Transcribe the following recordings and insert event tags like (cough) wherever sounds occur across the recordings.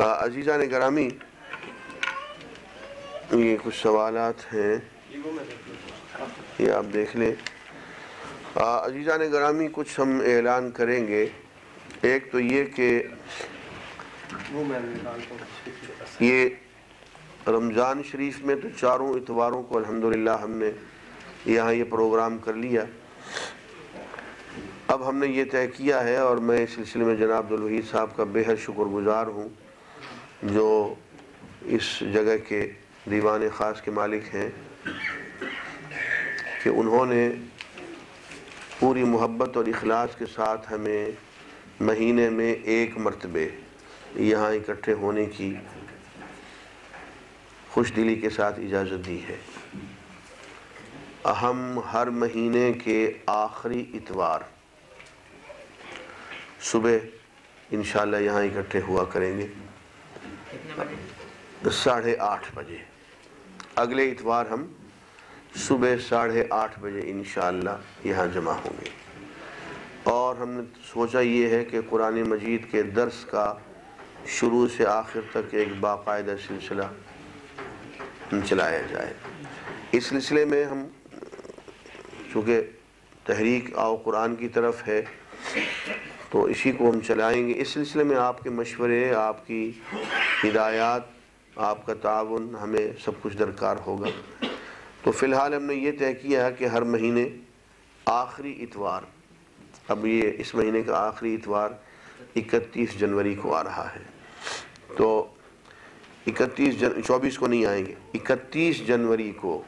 عزیزان گرامی، یہ کچھ سوالات ہیں۔ یہ آپ دیکھ لیں۔ عزیزان گرامی، کچھ ہم اعلان کریں گے۔ ایک تو یہ کہ یہ رمضان شریف میں تو چاروں اتواروں کو الحمدللہ ہم نے یہاں یہ پروگرام کر لیا۔ اب ہم نے یہ طے کیا ہے اور میں اس سلسلے میں جناب عبدالوحید صاحب کا بے حد شکر گزار ہوں۔ جو اس جگہ کے دیوان خاص کے مالک ہیں، کہ انہوں نے پوری محبت اور اخلاص کے ساتھ ہمیں مہینے میں ایک مرتبے یہاں اکٹھے ہونے کی خوش دلی کے ساتھ اجازت دی ہے۔ ہم ہر مہینے کے آخری اتوار صبح انشاءاللہ یہاں اکٹھے ہوا کریں گے۔ ساڑھے آٹھ بجے۔ اگلے اتوار ہم صبح ساڑھے آٹھ بجے انشاءاللہ یہاں جمع ہوں گے۔ اور ہم نے سوچا یہ ہے کہ قرآن مجید کے درس کا شروع سے آخر تک ایک باقاعدہ سلسلہ چلایا جائے۔ اس سلسلے میں ہم، چونکہ تحریک آؤ قرآن کی طرف ہے تو اسی کو ہم چلائیں گے۔ اس سلسلے میں آپ کے مشورے، آپ کی ہدایات، آپ کا تعاون، ہمیں سب کچھ درکار ہوگا۔ تو فی الحال ہم نے یہ طے کیا ہے کہ ہر مہینے آخری اتوار، اب یہ اس مہینے کا آخری اتوار اکتیس جنوری کو آ رہا ہے۔ تو اکتیس جن، چوبیس کو نہیں آئیں گے، اکتیس جنوری کو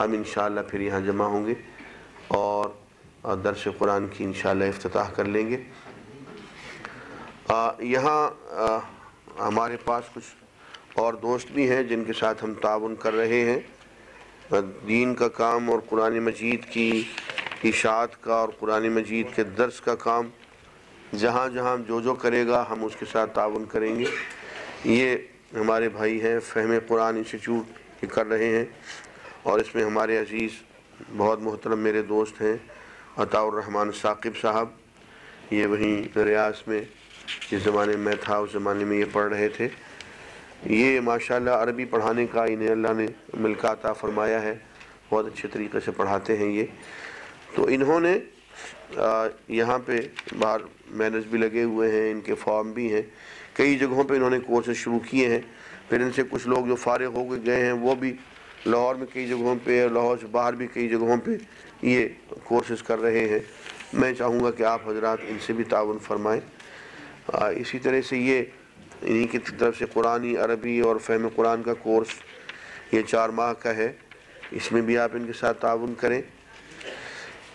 ہم انشاءاللہ پھر یہاں جمع ہوں گے اور درس قرآن کی انشاءاللہ افتتاح کر لیں گے۔ یہاں ہمارے پاس کچھ اور دوست بھی ہیں جن کے ساتھ ہم تعاون کر رہے ہیں۔ دین کا کام اور قرآن مجید کی اشاعت کا اور قرآن مجید کے درس کا کام، جہاں جہاں جو جو کرے گا ہم اس کے ساتھ تعاون کریں گے۔ یہ ہمارے بھائی ہیں، فہم قرآن انسٹیٹیوٹ یہ کر رہے ہیں۔ اور اس میں ہمارے عزیز بہت محترم میرے دوست ہیں، عطاء الرحمن ثاقب صاحب۔ یہ وہیں ریاض میں جس زمانے میں تھا، اس زمانے میں یہ پڑھ رہے تھے۔ یہ ماشاءاللہ عربی پڑھانے کا انہیں اللہ نے ملکہ عطا فرمایا ہے۔ بہت اچھے طریقے سے پڑھاتے ہیں یہ۔ تو انہوں نے یہاں پہ باہر مینز بھی لگے ہوئے ہیں، ان کے فارم بھی ہیں۔ کئی جگہوں پہ انہوں نے کورسز شروع کیے ہیں۔ پھر ان سے کچھ لوگ جو فارغ ہو کے گئے ہیں، وہ بھی لاہور میں کئی جگہوں پہ لاہور سے باہر بھی کئی جگہوں پہ یہ کورسز کر رہے ہیں۔ میں چاہوں گا کہ آپ حضرات ان سے بھی تعاون فرمائیں۔ اسی طرح سے یہ انہی کی طرف سے قرآنی، عربی اور فہم قرآن کا کورس یہ چار ماہ کا ہے۔ اس میں بھی آپ ان کے ساتھ تعاون کریں۔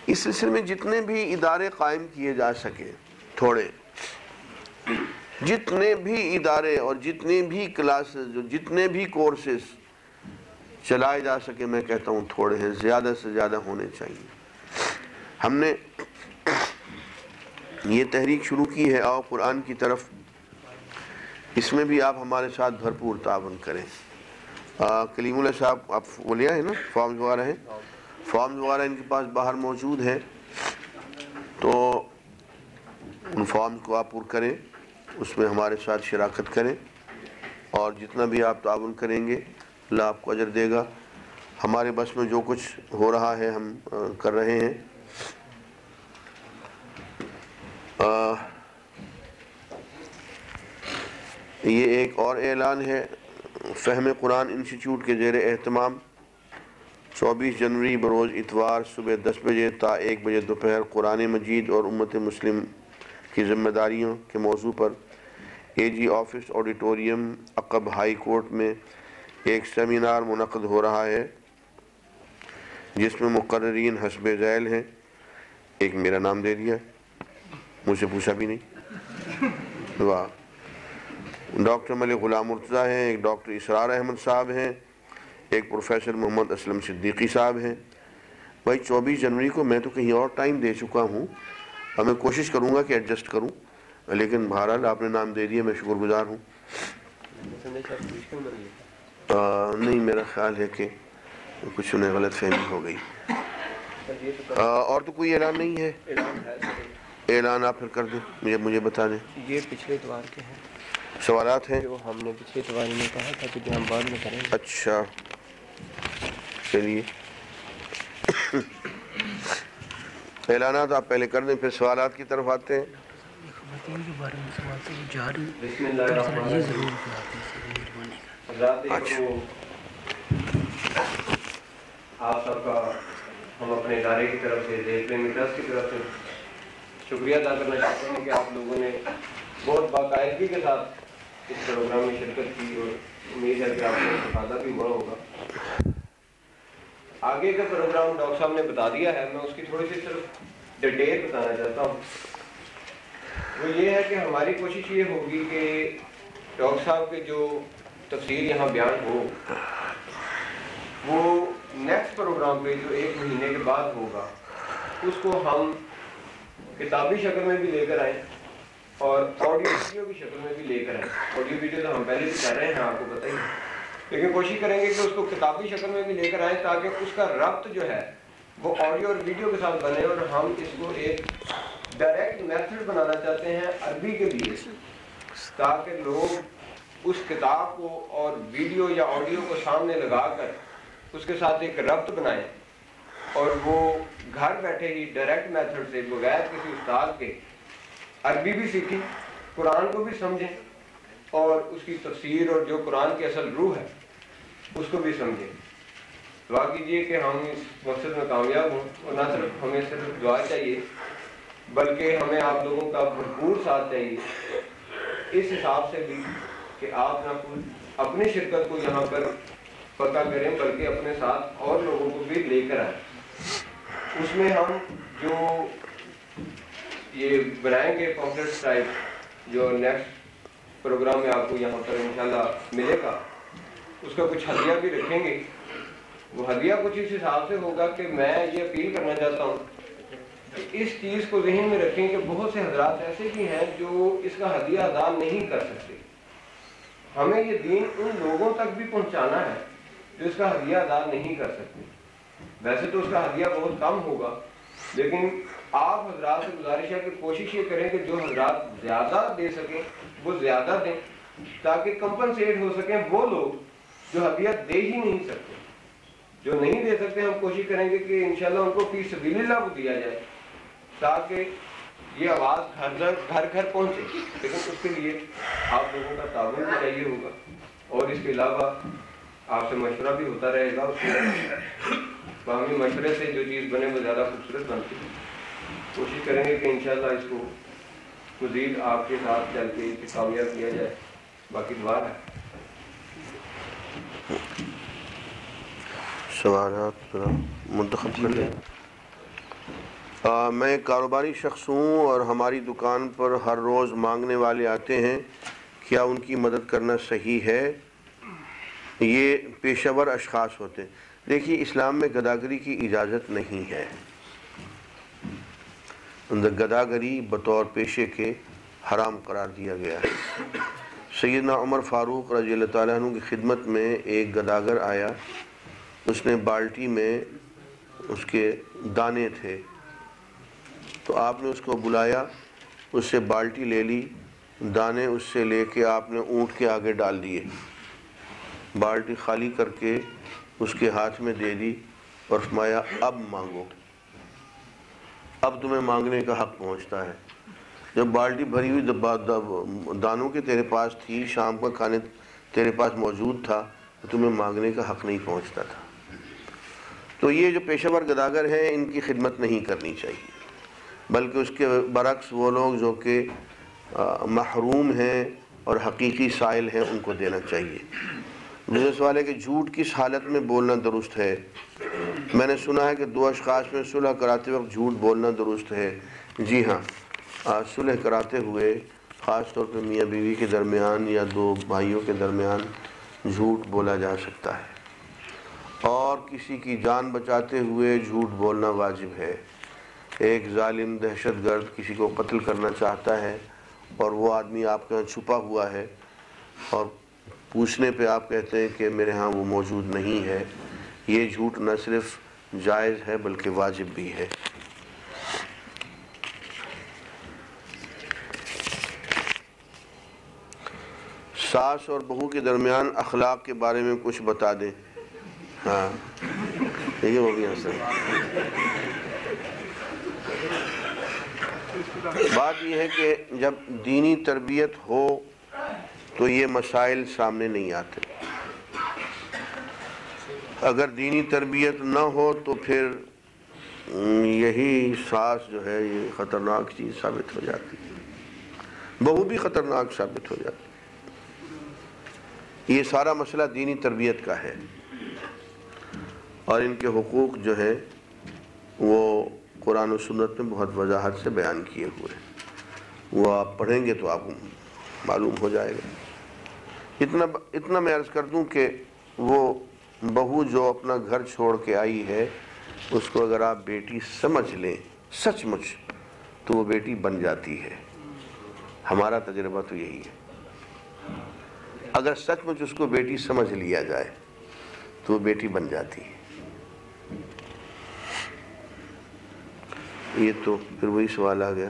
اس سلسلے میں جتنے بھی ادارے قائم کیے جا سکے، تھوڑے، جتنے بھی ادارے اور جتنے بھی کلاسز جو جتنے بھی کورسز چلائے جا سکے، میں کہتا ہوں تھوڑے ہیں، زیادہ سے زیادہ ہونے چاہیے۔ ہم نے یہ تحریک شروع کی ہے، آؤ قرآن کی طرف۔ اس میں بھی آپ ہمارے ساتھ بھرپور تعاون کریں۔ کلیم اللہ صاحب، آپ وہ لیا ہے نا، فارمز وغیرہ ہیں۔ فارمز وغیرہ ان کے پاس باہر موجود ہیں۔ تو ان فارمز کو آپ پر کریں، اس میں ہمارے ساتھ شراکت کریں۔ اور جتنا بھی آپ تعاون کریں گے، اللہ آپ کو اجر دے گا۔ ہمارے بس میں جو کچھ ہو رہا ہے، ہم کر رہے ہیں۔ یہ ایک اور اعلان ہے، فہم قرآن انسٹیٹیوٹ کے زیر اہتمام، چوبیس جنوری بروز اتوار صبح دس بجے تا ایک بجے دوپہر قرآن مجید اور امت مسلم کی ذمہ داریوں کے موضوع پر اے جی آفس آڈیٹوریم عقب ہائی کورٹ میں ایک سیمینار منعقد ہو رہا ہے، جس میں مقررین حسب ذیل ہیں۔ ایک میرا نام دے دیا۔ مجھ سے پوچھا بھی نہیں۔ واہ۔ ڈاکٹر ملک غلام مرتضیٰ ہیں، ایک ڈاکٹر اسرار احمد صاحب ہیں، ایک پروفیسر محمد اسلم صدیقی صاحب ہیں۔ بھائی، چوبیس جنوری کو میں تو کہیں اور ٹائم دے چکا ہوں۔ اور میں کوشش کروں گا کہ ایڈجسٹ کروں، لیکن بہرحال آپ نے نام دے دیا، میں شکر گزار ہوں۔ نہیں، میرا خیال ہے کہ کچھ انہیں غلط فہمی ہو گئی۔ اور تو کوئی اعلان نہیں ہے؟ اعلان آپ پھر کر دیں مجھے مجھے بتا دیں۔ یہ پچھلے اتوار کے ہیں۔ سوالات ہیں؟ جو ہم نے پچھلی توانی میں کہا تھا کہ جو ہم بعد میں کریں گے۔ اچھا۔ چلیے۔ اعلانات آپ پہلے کر دیں پھر سوالات کی طرف آتے ہیں۔ اچھا۔ آپ سب کا ہم اپنے ادارے کی طرف سے دیش پریمی ٹرسٹ کی طرف سے شکریہ ادا کرنا چاہتے ہیں کہ آپ لوگوں نے بہت باقاعدگی کے ساتھ اس پروگرام میں شرکت کی اور امید ہے کہ آپ کو فائدہ بھی بڑا ہوگا۔ آگے کا پروگرام ڈاکٹر صاحب نے بتا دیا ہے، میں اس کی تھوڑی سی صرف ڈیٹیل بتانا چاہتا ہوں۔ وہ یہ ہے کہ ہماری کوشش یہ ہوگی کہ ڈاکٹر صاحب کے جو تفصیل یہاں بیان ہو، وہ نیکسٹ پروگرام پہ جو ایک مہینے کے بعد ہوگا، اس کو ہم کتابی شکل میں بھی لے کر آئیں اور آڈیو ویڈیو کی شکل میں بھی لے کر آئیں۔ آڈیو ویڈیو تو ہم پہلے بھی کر رہے ہیں، آپ کو پتہ ہی لیکن کوشش کریں گے کہ اس کو کتابی شکل میں بھی لے کر آئیں تاکہ اس کا ربط جو ہے وہ آڈیو اور ویڈیو کے ساتھ بنے اور ہم اس کو ایک ڈائریکٹ میتھڈ بنانا چاہتے ہیں عربی کے لیے، تاکہ لوگ اس کتاب کو اور ویڈیو یا آڈیو کو سامنے لگا کر اس کے ساتھ ایک ربط بنائیں۔ اور وہ گھر بیٹھے ہی ڈائریکٹ میتھڈ سے بغیر کسی استاد کے عربی بھی سیکھیں قرآن کو بھی سمجھیں اور اس کی تفسیر اور جو قرآن کی اصل روح ہے، اس کو بھی سمجھیں دعا کیجیے کہ ہم اس مقصد میں کامیاب ہوں اور نہ صرف ہمیں صرف دعا چاہیے، بلکہ ہمیں آپ لوگوں کا بھرپور ساتھ چاہیے۔ اس حساب سے بھی کہ آپ نہ اپنی شرکت کو یہاں پر پکا کریں، بلکہ اپنے ساتھ اور لوگوں کو بھی لے کر آئیں۔ اس میں ہم جو یہ بنائیں گے کمپلیٹ ٹائپ جو نیکسٹ پروگرام میں آپ کو یہاں پر انشاءاللہ ملے گا، اس کا کچھ ہدیہ بھی رکھیں گے۔ وہ ہدیہ کچھ اس حساب سے ہوگا کہ میں یہ اپیل کرنا چاہتا ہوں کہ اس چیز کو ذہن میں رکھیں کہ بہت سے حضرات ایسے بھی ہیں جو اس کا ہدیہ ادا نہیں کر سکتے۔ ہمیں یہ دین ان لوگوں تک بھی پہنچانا ہے جو اس کا ہدیہ ادا نہیں کر سکتے۔ ویسے تو اس کا ہدیہ بہت کم ہوگا، لیکن آپ حضرات سے گزارش ہے کہ کوشش یہ کریں کہ جو حضرات زیادہ دے سکیں، وہ زیادہ دیں، تاکہ کمپنسیٹ ہو سکیں وہ لوگ جو ہدیہ دے ہی نہیں سکتے۔ جو نہیں دے سکتے، ہم کوشش کریں گے کہ انشاءاللہ ان کو فی سبیل اللہ کو دیا جائے، تاکہ یہ آواز گھر گھر گھر گھر پہنچے۔ لیکن اس کے لیے آپ لوگوں کا تعاون بھی چاہیے ہوگا۔ اور اس کے علاوہ آپ سے مشورہ بھی ہوتا رہے گا۔ اس کے باہمی مشورے سے جو چیز بنے وہ زیادہ خوبصورت بنتی ہے۔ کوشش کریں گے کہ انشاءاللہ اس کو مزید آپ کے ساتھ چل کے اسے کامیاب کیا جائے۔ باقی دعا ہے۔ سوالات منتخب کر لیں۔ میں کاروباری شخص ہوں اور ہماری دکان پر ہر روز مانگنے والے آتے ہیں۔ کیا ان کی مدد کرنا صحیح ہے؟ یہ پیشہ ور اشخاص ہوتے ہیں۔ دیکھیے، اسلام میں گداگری کی اجازت نہیں ہے۔ گداگری بطور پیشے کے حرام قرار دیا گیا ہے۔ سیدنا عمر فاروق رضی اللہ تعالیٰ عنہ کی خدمت میں ایک گداگر آیا۔ اس نے بالٹی میں اس کے دانے تھے۔ تو آپ نے اس کو بلایا، اس سے بالٹی لے لی، دانے اس سے لے کے آپ نے اونٹ کے آگے ڈال دیے۔ بالٹی خالی کر کے اس کے ہاتھ میں دے دی اور فرمایا، اب مانگو۔ اب تمہیں مانگنے کا حق پہنچتا ہے۔ جب بالٹی بھری ہوئی دبا- دانوں کے تیرے پاس تھی، شام کا کھانے تیرے پاس موجود تھا، تو تمہیں مانگنے کا حق نہیں پہنچتا تھا۔ تو یہ جو پیشہ ور گداگر ہیں، ان کی خدمت نہیں کرنی چاہیے۔ بلکہ اس کے برعکس وہ لوگ جو کہ محروم ہیں اور حقیقی سائل ہیں، ان کو دینا چاہیے۔ بزنس والے کہ جھوٹ کس حالت میں بولنا درست ہے؟ میں نے سنا ہے کہ دو اشخاص میں صلح کراتے وقت جھوٹ بولنا درست ہے۔ جی ہاں صلح کراتے ہوئے، خاص طور پہ میاں بیوی کے درمیان یا دو بھائیوں کے درمیان جھوٹ بولا جا سکتا ہے۔ اور کسی کی جان بچاتے ہوئے جھوٹ بولنا واجب ہے۔ ایک ظالم دہشت گرد کسی کو قتل کرنا چاہتا ہے اور وہ آدمی آپ کے یہاں چھپا ہوا ہے اور پوچھنے پہ آپ کہتے ہیں کہ میرے ہاں وہ موجود نہیں ہے، یہ جھوٹ نہ صرف جائز ہے بلکہ واجب بھی ہے۔ ساس اور بہو کے درمیان اخلاق کے بارے میں کچھ بتا دیں۔ ہاں۔ دیکھیے وہ بھی آنسر بات یہ ہے کہ جب دینی تربیت ہو تو یہ مسائل سامنے نہیں آتے۔ اگر دینی تربیت نہ ہو تو پھر یہی ساس جو ہے یہ خطرناک چیز ثابت ہو جاتی۔ ہے بہو بھی خطرناک ثابت ہو جاتی۔ یہ سارا مسئلہ دینی تربیت کا ہے۔ اور ان کے حقوق جو ہے وہ قرآن و سنت میں بہت وضاحت سے بیان کیے ہوئے۔ وہ آپ پڑھیں گے تو آپ کو معلوم ہو جائے گا۔ اتنا اتنا میں عرض کر دوں کہ وہ بہو جو اپنا گھر چھوڑ کے آئی ہے، اس کو اگر آپ بیٹی سمجھ لیں، سچ مچ، تو وہ بیٹی بن جاتی ہے۔ ہمارا تجربہ تو یہی ہے۔ اگر سچ مچ اس کو بیٹی سمجھ لیا جائے، تو وہ بیٹی بن جاتی ہے۔ یہ تو پھر وہی سوال آ گیا۔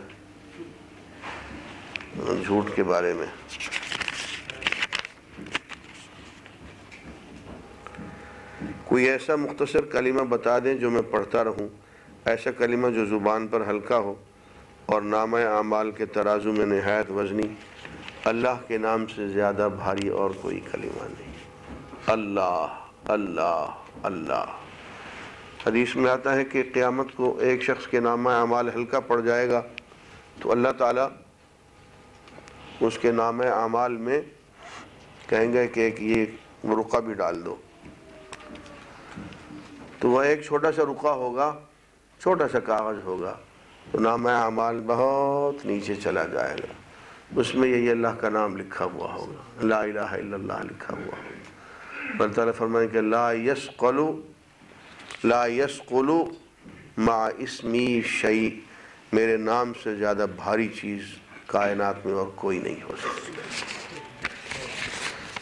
جھوٹ کے بارے میں۔ کوئی ایسا مختصر کلمہ بتا دیں جو میں پڑھتا رہوں، ایسا کلمہ جو زبان پر ہلکا ہو اور نامہ اعمال کے ترازو میں نہایت وزنی، اللہ کے نام سے زیادہ بھاری اور کوئی کلمہ نہیں۔ اللہ اللہ اللہ۔ حدیث میں آتا ہے کہ قیامت کو ایک شخص کے نامہ اعمال ہلکا پڑ جائے گا تو اللہ تعالیٰ اس کے نامہ اعمال میں کہیں گے کہ ایک یہ رقہ بھی ڈال دو۔ تو وہ ایک چھوٹا سا رقہ ہوگا، چھوٹا سا کاغذ ہوگا۔ تو نامہ اعمال بہت نیچے چلا جائے گا۔ اس میں یہی اللہ کا نام لکھا ہوا ہوگا۔ لا الہ الا اللہ لکھا ہوا ہوگا۔ اللہ تعالیٰ فرمائیں کہ لا یسقلو لا یسقلو مع اسمی شیء۔ میرے نام سے زیادہ بھاری چیز کائنات میں اور کوئی نہیں ہو سکتی۔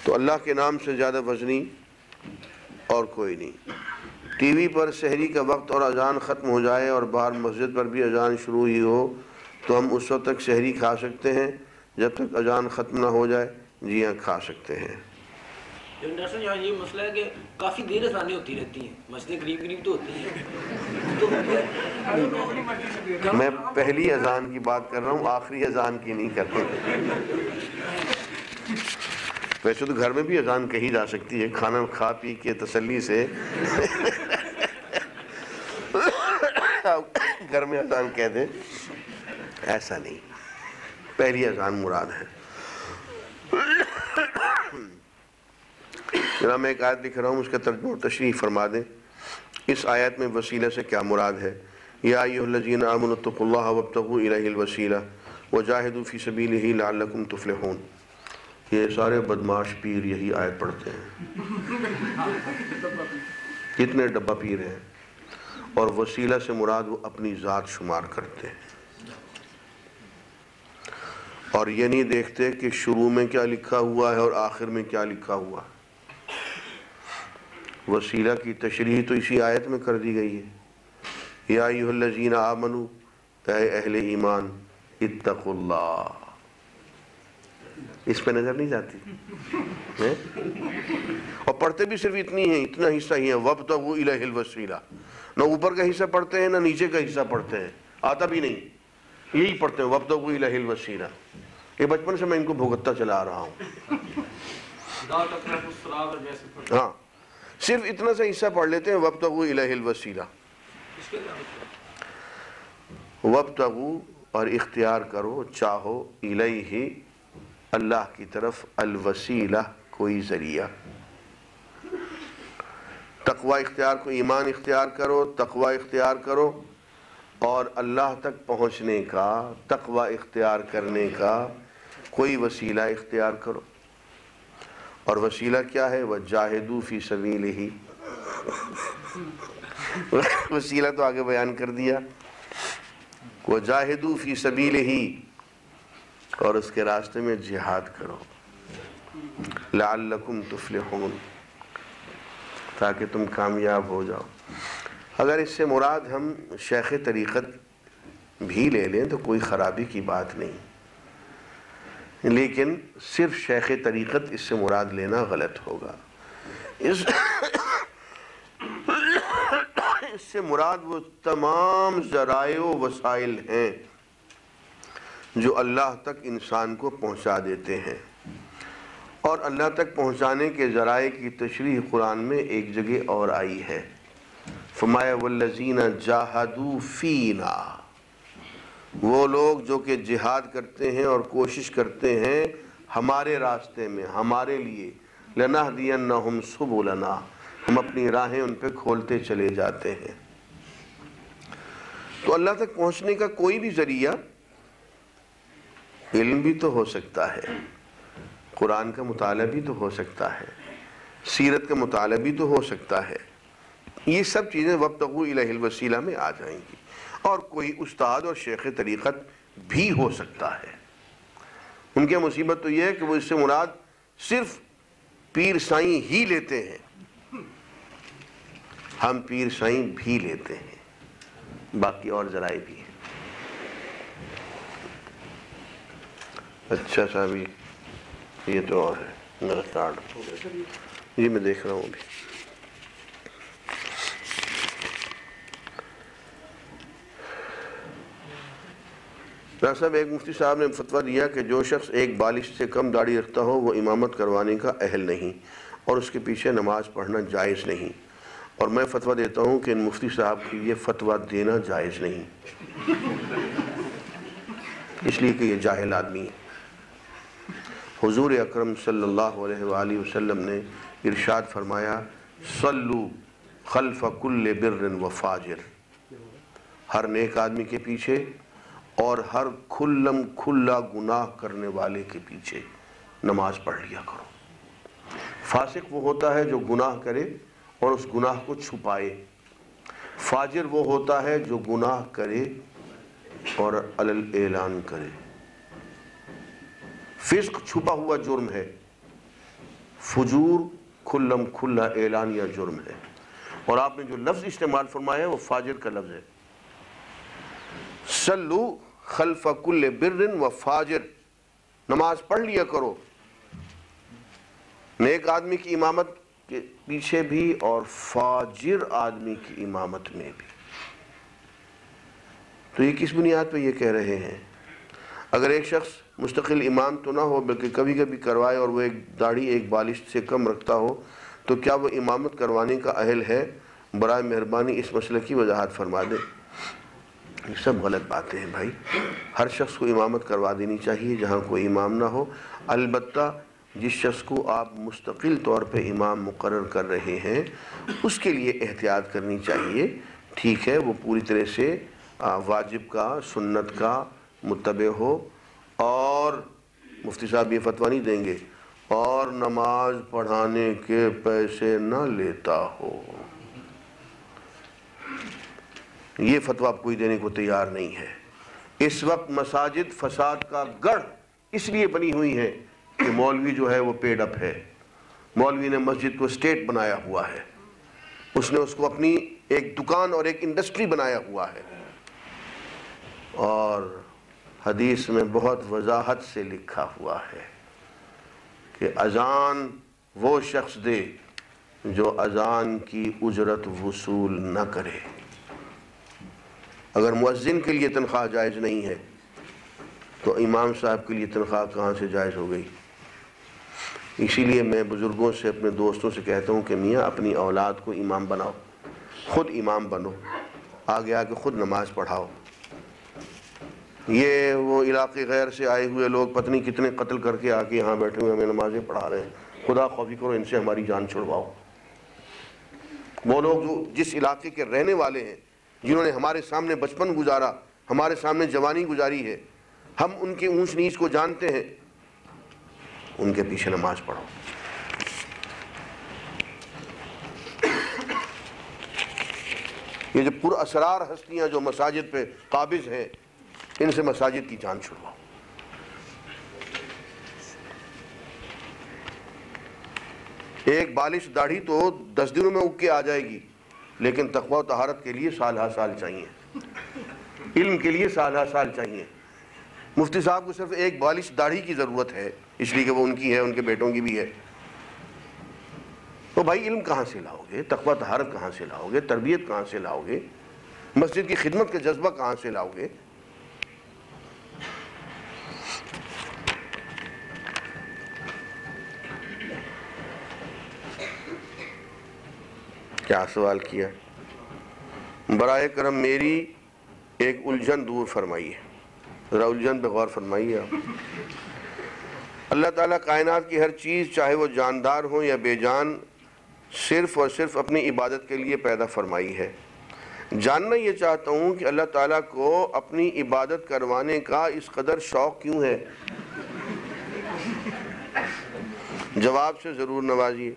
تو اللہ کے نام سے زیادہ وزنی اور کوئی نہیں۔ ٹی وی پر سحری کا وقت اور اذان ختم ہو جائے اور باہر مسجد پر بھی اذان شروع ہی ہو تو ہم اس وقت تک سحری کھا سکتے ہیں جب تک اذان ختم نہ ہو جائے جی ہاں کھا سکتے ہیں۔ یہ مسئلہ ہے کہ کافی دیر اذانیں ہوتی رہتی ہیں مسجدیں قریب قریب تو ہوتی ہیں۔ تو میں پہلی اذان کی بات کر رہا ہوں آخری اذان کی نہیں کر رہا ویسے تو گھر میں بھی اذان کہی جا سکتی ہے، کھانا کھا پی کے تسلی سے۔ گھر میں اذان کہہ دیں۔ ایسا نہیں۔ پہلی اذان مراد ہے۔ جناب، میں ایک آیت لکھ رہا ہوں، اس کا ترجمہ و تشریح فرما دیں۔ اس آیت میں وسیلہ سے کیا مراد ہے؟ یا ایوہ الذین آمنوا اتقوا اللہ وابتغوا الیہ الوسیلہ وجاہدوا فی سبیلہ لعلکم تفلحون۔ یہ سارے بدماش پیر یہی آیت پڑھتے ہیں۔ کتنے ڈبہ پیر ہیں۔ اور وسیلہ سے مراد وہ اپنی ذات شمار کرتے ہیں۔ اور یہ نہیں دیکھتے کہ شروع میں کیا لکھا ہوا ہے اور آخر میں کیا لکھا ہوا۔ ہے وسیلہ کی تشریح تو اسی آیت میں کر دی گئی ہے۔ یا ایوہ الذین آمنو اے اہل ایمان، اتقوا اللہ۔ اس پہ نظر نہیں جاتی؟ اور پڑھتے بھی صرف اتنی ہیں اتنا حصہ ہی ہے وَبْتَغُوا إِلَيْهِ الْوَسِيلَةِ نہ اوپر کا حصہ پڑھتے ہیں نہ نیچے کا حصہ پڑھتے ہیں۔ آتا بھی نہیں۔ یہی پڑھتے ہیں وَبْتَغُوا إِلَيْهِ الْوَسِيلَةِ یہ بچپن سے میں ان کو بھگتتا چلا رہا ہوں۔ ہاں۔ صرف اتنا سا حصہ پڑھ لیتے ہیں وَبْتَغُوا إِلَيْهِ الْوَسِيلَةِ وَبْتَغُوا اور اختیار کرو چاہو الیہ اللہ کی طرف الوسیلہ، کوئی ذریعہ۔ تقوی اختیار کو، ایمان اختیار کرو، تقوی اختیار کرو، اور اللہ تک پہنچنے کا، تقوی اختیار کرنے کا کوئی وسیلہ اختیار کرو۔ اور وسیلہ کیا ہے؟ وَجَاهِدُوا فِي سَبِيلِهِ۔ وسیلہ تو آگے بیان کر دیا۔ وَجَاهِدُوا فِي سَبِيلِهِ۔ اور اس کے راستے میں جہاد کرو۔ لَعَلَّكُمْ تُفْلِحُونَ۔ تاکہ تم کامیاب ہو جاؤ۔ اگر اس سے مراد ہم شیخ طریقت بھی لے لیں تو کوئی خرابی کی بات نہیں۔ لیکن صرف شیخ طریقت اس سے مراد لینا غلط ہوگا۔ اس (coughs) اس سے مراد وہ تمام ذرائع و وسائل ہیں۔ جو اللہ تک انسان کو پہنچا دیتے ہیں۔ اور اللہ تک پہنچانے کے ذرائع کی تشریح قرآن میں ایک جگہ اور آئی ہے۔ فرمایا والذین جاہدو فینا وہ لوگ جو کہ جہاد کرتے ہیں اور کوشش کرتے ہیں ہمارے راستے میں، ہمارے لیے۔ لنہدینہم سبلنا۔ ہم اپنی راہیں ان پہ کھولتے چلے جاتے ہیں۔ تو اللہ تک پہنچنے کا کوئی بھی ذریعہ علم بھی تو ہو سکتا ہے، قرآن کا مطالعہ بھی تو ہو سکتا ہے، سیرت کا مطالعہ بھی تو ہو سکتا ہے۔ یہ سب چیزیں وبتغو الہ الوسیلہ میں آ جائیں گی۔ اور کوئی استاد اور شیخ طریقت بھی ہو سکتا ہے۔ ان کے مصیبت تو یہ ہے کہ وہ اس سے مراد صرف پیر سائیں ہی لیتے ہیں۔ ہم پیر سائیں بھی لیتے ہیں۔ باقی اور ذرائع بھی ہیں۔ اچھا صاحب یہ تو اور ہے، میرا کارڈ جی میں دیکھ رہا ہوں ابھی۔ ڈاکٹر صاحب، ایک مفتی صاحب نے فتویٰ دیا کہ جو شخص ایک بالش سے کم داڑھی رکھتا ہو، وہ امامت کروانے کا اہل نہیں اور اس کے پیچھے نماز پڑھنا جائز نہیں۔ اور میں فتویٰ دیتا ہوں کہ ان مفتی صاحب کی یہ فتویٰ دینا جائز نہیں۔ اس لیے کہ یہ جاہل آدمی ہے۔ حضور اکرم صلی اللہ علیہ وآلہ وسلم نے ارشاد فرمایا صلو خلف کل بر و فاجر. ہر نیک آدمی کے پیچھے اور ہر کھلم کھلا گناہ کرنے والے کے پیچھے نماز پڑھ لیا کرو۔ فاسق وہ ہوتا ہے جو گناہ کرے اور اس گناہ کو چھپائے۔ فاجر وہ ہوتا ہے جو گناہ کرے اور علل اعلان کرے۔ فسق چھپا ہوا جرم ہے۔ فجور کھلم کھلا اعلان یا جرم ہے۔ اور آپ نے جو لفظ استعمال فرمایا ہے وہ فاجر کا لفظ ہے۔ سلو خلف کل برن و فاجر۔ نماز پڑھ لیا کرو۔ نیک آدمی کی امامت کے پیچھے بھی اور فاجر آدمی کی امامت میں بھی۔ تو یہ کس بنیاد پہ یہ کہہ رہے ہیں؟ اگر ایک شخص مستقل امام تو نہ ہو، بلکہ کبھی کبھی کروائے اور وہ ایک داڑھی، ایک بالش سے کم رکھتا ہو، تو کیا وہ امامت کروانے کا اہل ہے؟ برائے مہربانی اس مسئلے کی وضاحت فرما دیں یہ سب غلط باتیں ہیں بھائی۔ ہر شخص کو امامت کروا دینی چاہیے جہاں کوئی امام نہ ہو۔ البتہ جس شخص کو آپ مستقل طور پہ امام مقرر کر رہے ہیں، اس کے لیے احتیاط کرنی چاہیے۔ ٹھیک ہے، وہ پوری طرح سے واجب کا، سنت کا، متبع ہو۔ اور مفتی صاحب یہ فتویٰ نہیں دیں گے، اور نماز پڑھانے کے پیسے نہ لیتا ہو۔ یہ فتویٰ کوئی دینے کو تیار نہیں ہے۔ اس وقت مساجد فساد کا گڑھ اس لیے بنی ہوئی ہے کہ مولوی جو ہے وہ پیڈ اپ ہے۔ مولوی نے مسجد کو سٹیٹ بنایا ہوا ہے۔ اس نے اس کو اپنی ایک دکان اور ایک انڈسٹری بنایا ہوا ہے۔ اور حدیث میں بہت وضاحت سے لکھا ہوا ہے کہ اذان وہ شخص دے جو اذان کی اجرت وصول نہ کرے۔ اگر مؤذن کے لیے تنخواہ جائز نہیں ہے، تو امام صاحب کے لیے تنخواہ کہاں سے جائز ہو گئی؟ اسی لیے میں بزرگوں سے اپنے دوستوں سے کہتا ہوں کہ میاں اپنی اولاد کو امام بناؤ، خود امام بنو، آگے آگے خود نماز پڑھاؤ۔ یہ وہ علاقے غیر سے آئے ہوئے لوگ پتنی کتنے قتل کر کے آ کے یہاں بیٹھے ہوئے ہمیں نمازیں پڑھا رہے ہیں۔ خدا خوفی کرو، ان سے ہماری جان چھڑواؤ۔ وہ لوگ جو جس علاقے کے رہنے والے ہیں، جنہوں نے ہمارے سامنے بچپن گزارا، ہمارے سامنے جوانی گزاری ہے، ہم ان کے اونچ نیچ کو جانتے ہیں۔ ان کے پیچھے نماز پڑھو۔ یہ جو پر اسرار ہستیاں، جو مساجد پہ قابض ہیں ان سے مساجد کی جان چھڑواؤ۔ ایک بالش داڑھی تو دس دنوں میں اگ کے آ جائے گی، لیکن تقوی و طہارت کے لیے سال ہا سال چاہیے۔ علم کے لیے سال ہا سال چاہیے۔ مفتی صاحب کو صرف ایک بالش داڑھی کی ضرورت ہے، اس لیے کہ وہ ان کی ہے، ان کے بیٹوں کی بھی ہے۔ تو بھائی، علم کہاں سے لاؤ گے؟ تقوی طہارت کہاں سے لاؤ گے؟ تربیت کہاں سے لاؤ گے؟ مسجد کی خدمت کا جذبہ کہاں سے لاؤ گے؟ کیا سوال کیا؟ برائے کرم میری ایک الجھن دور فرمائیے۔ ذرا الجھن پہ غور فرمائیے آپ۔ اللہ تعالیٰ کائنات کی ہر چیز چاہے وہ جاندار ہو یا بے جان، صرف اور صرف اپنی عبادت کے لیے پیدا فرمائی ہے۔ جاننا یہ چاہتا ہوں کہ اللہ تعالیٰ کو اپنی عبادت کروانے کا اس قدر شوق کیوں ہے؟ جواب سے ضرور نوازیے۔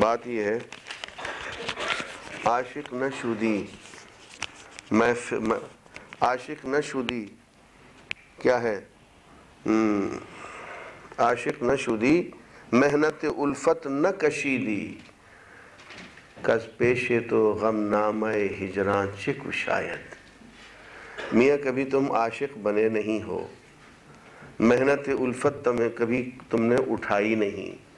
بات یہ ہے، عاشق نہ شودی عاشق نہ شودی کیا ہے؟ عاشق نہ شودی، محنت الفت نہ کشیدی۔ کس پیشے تو غم نامہ ہجران چک شاید۔ میاں، کبھی تم عاشق بنے نہیں ہو۔ محنت الفت تمہیں کبھی تم نے اٹھائی نہیں۔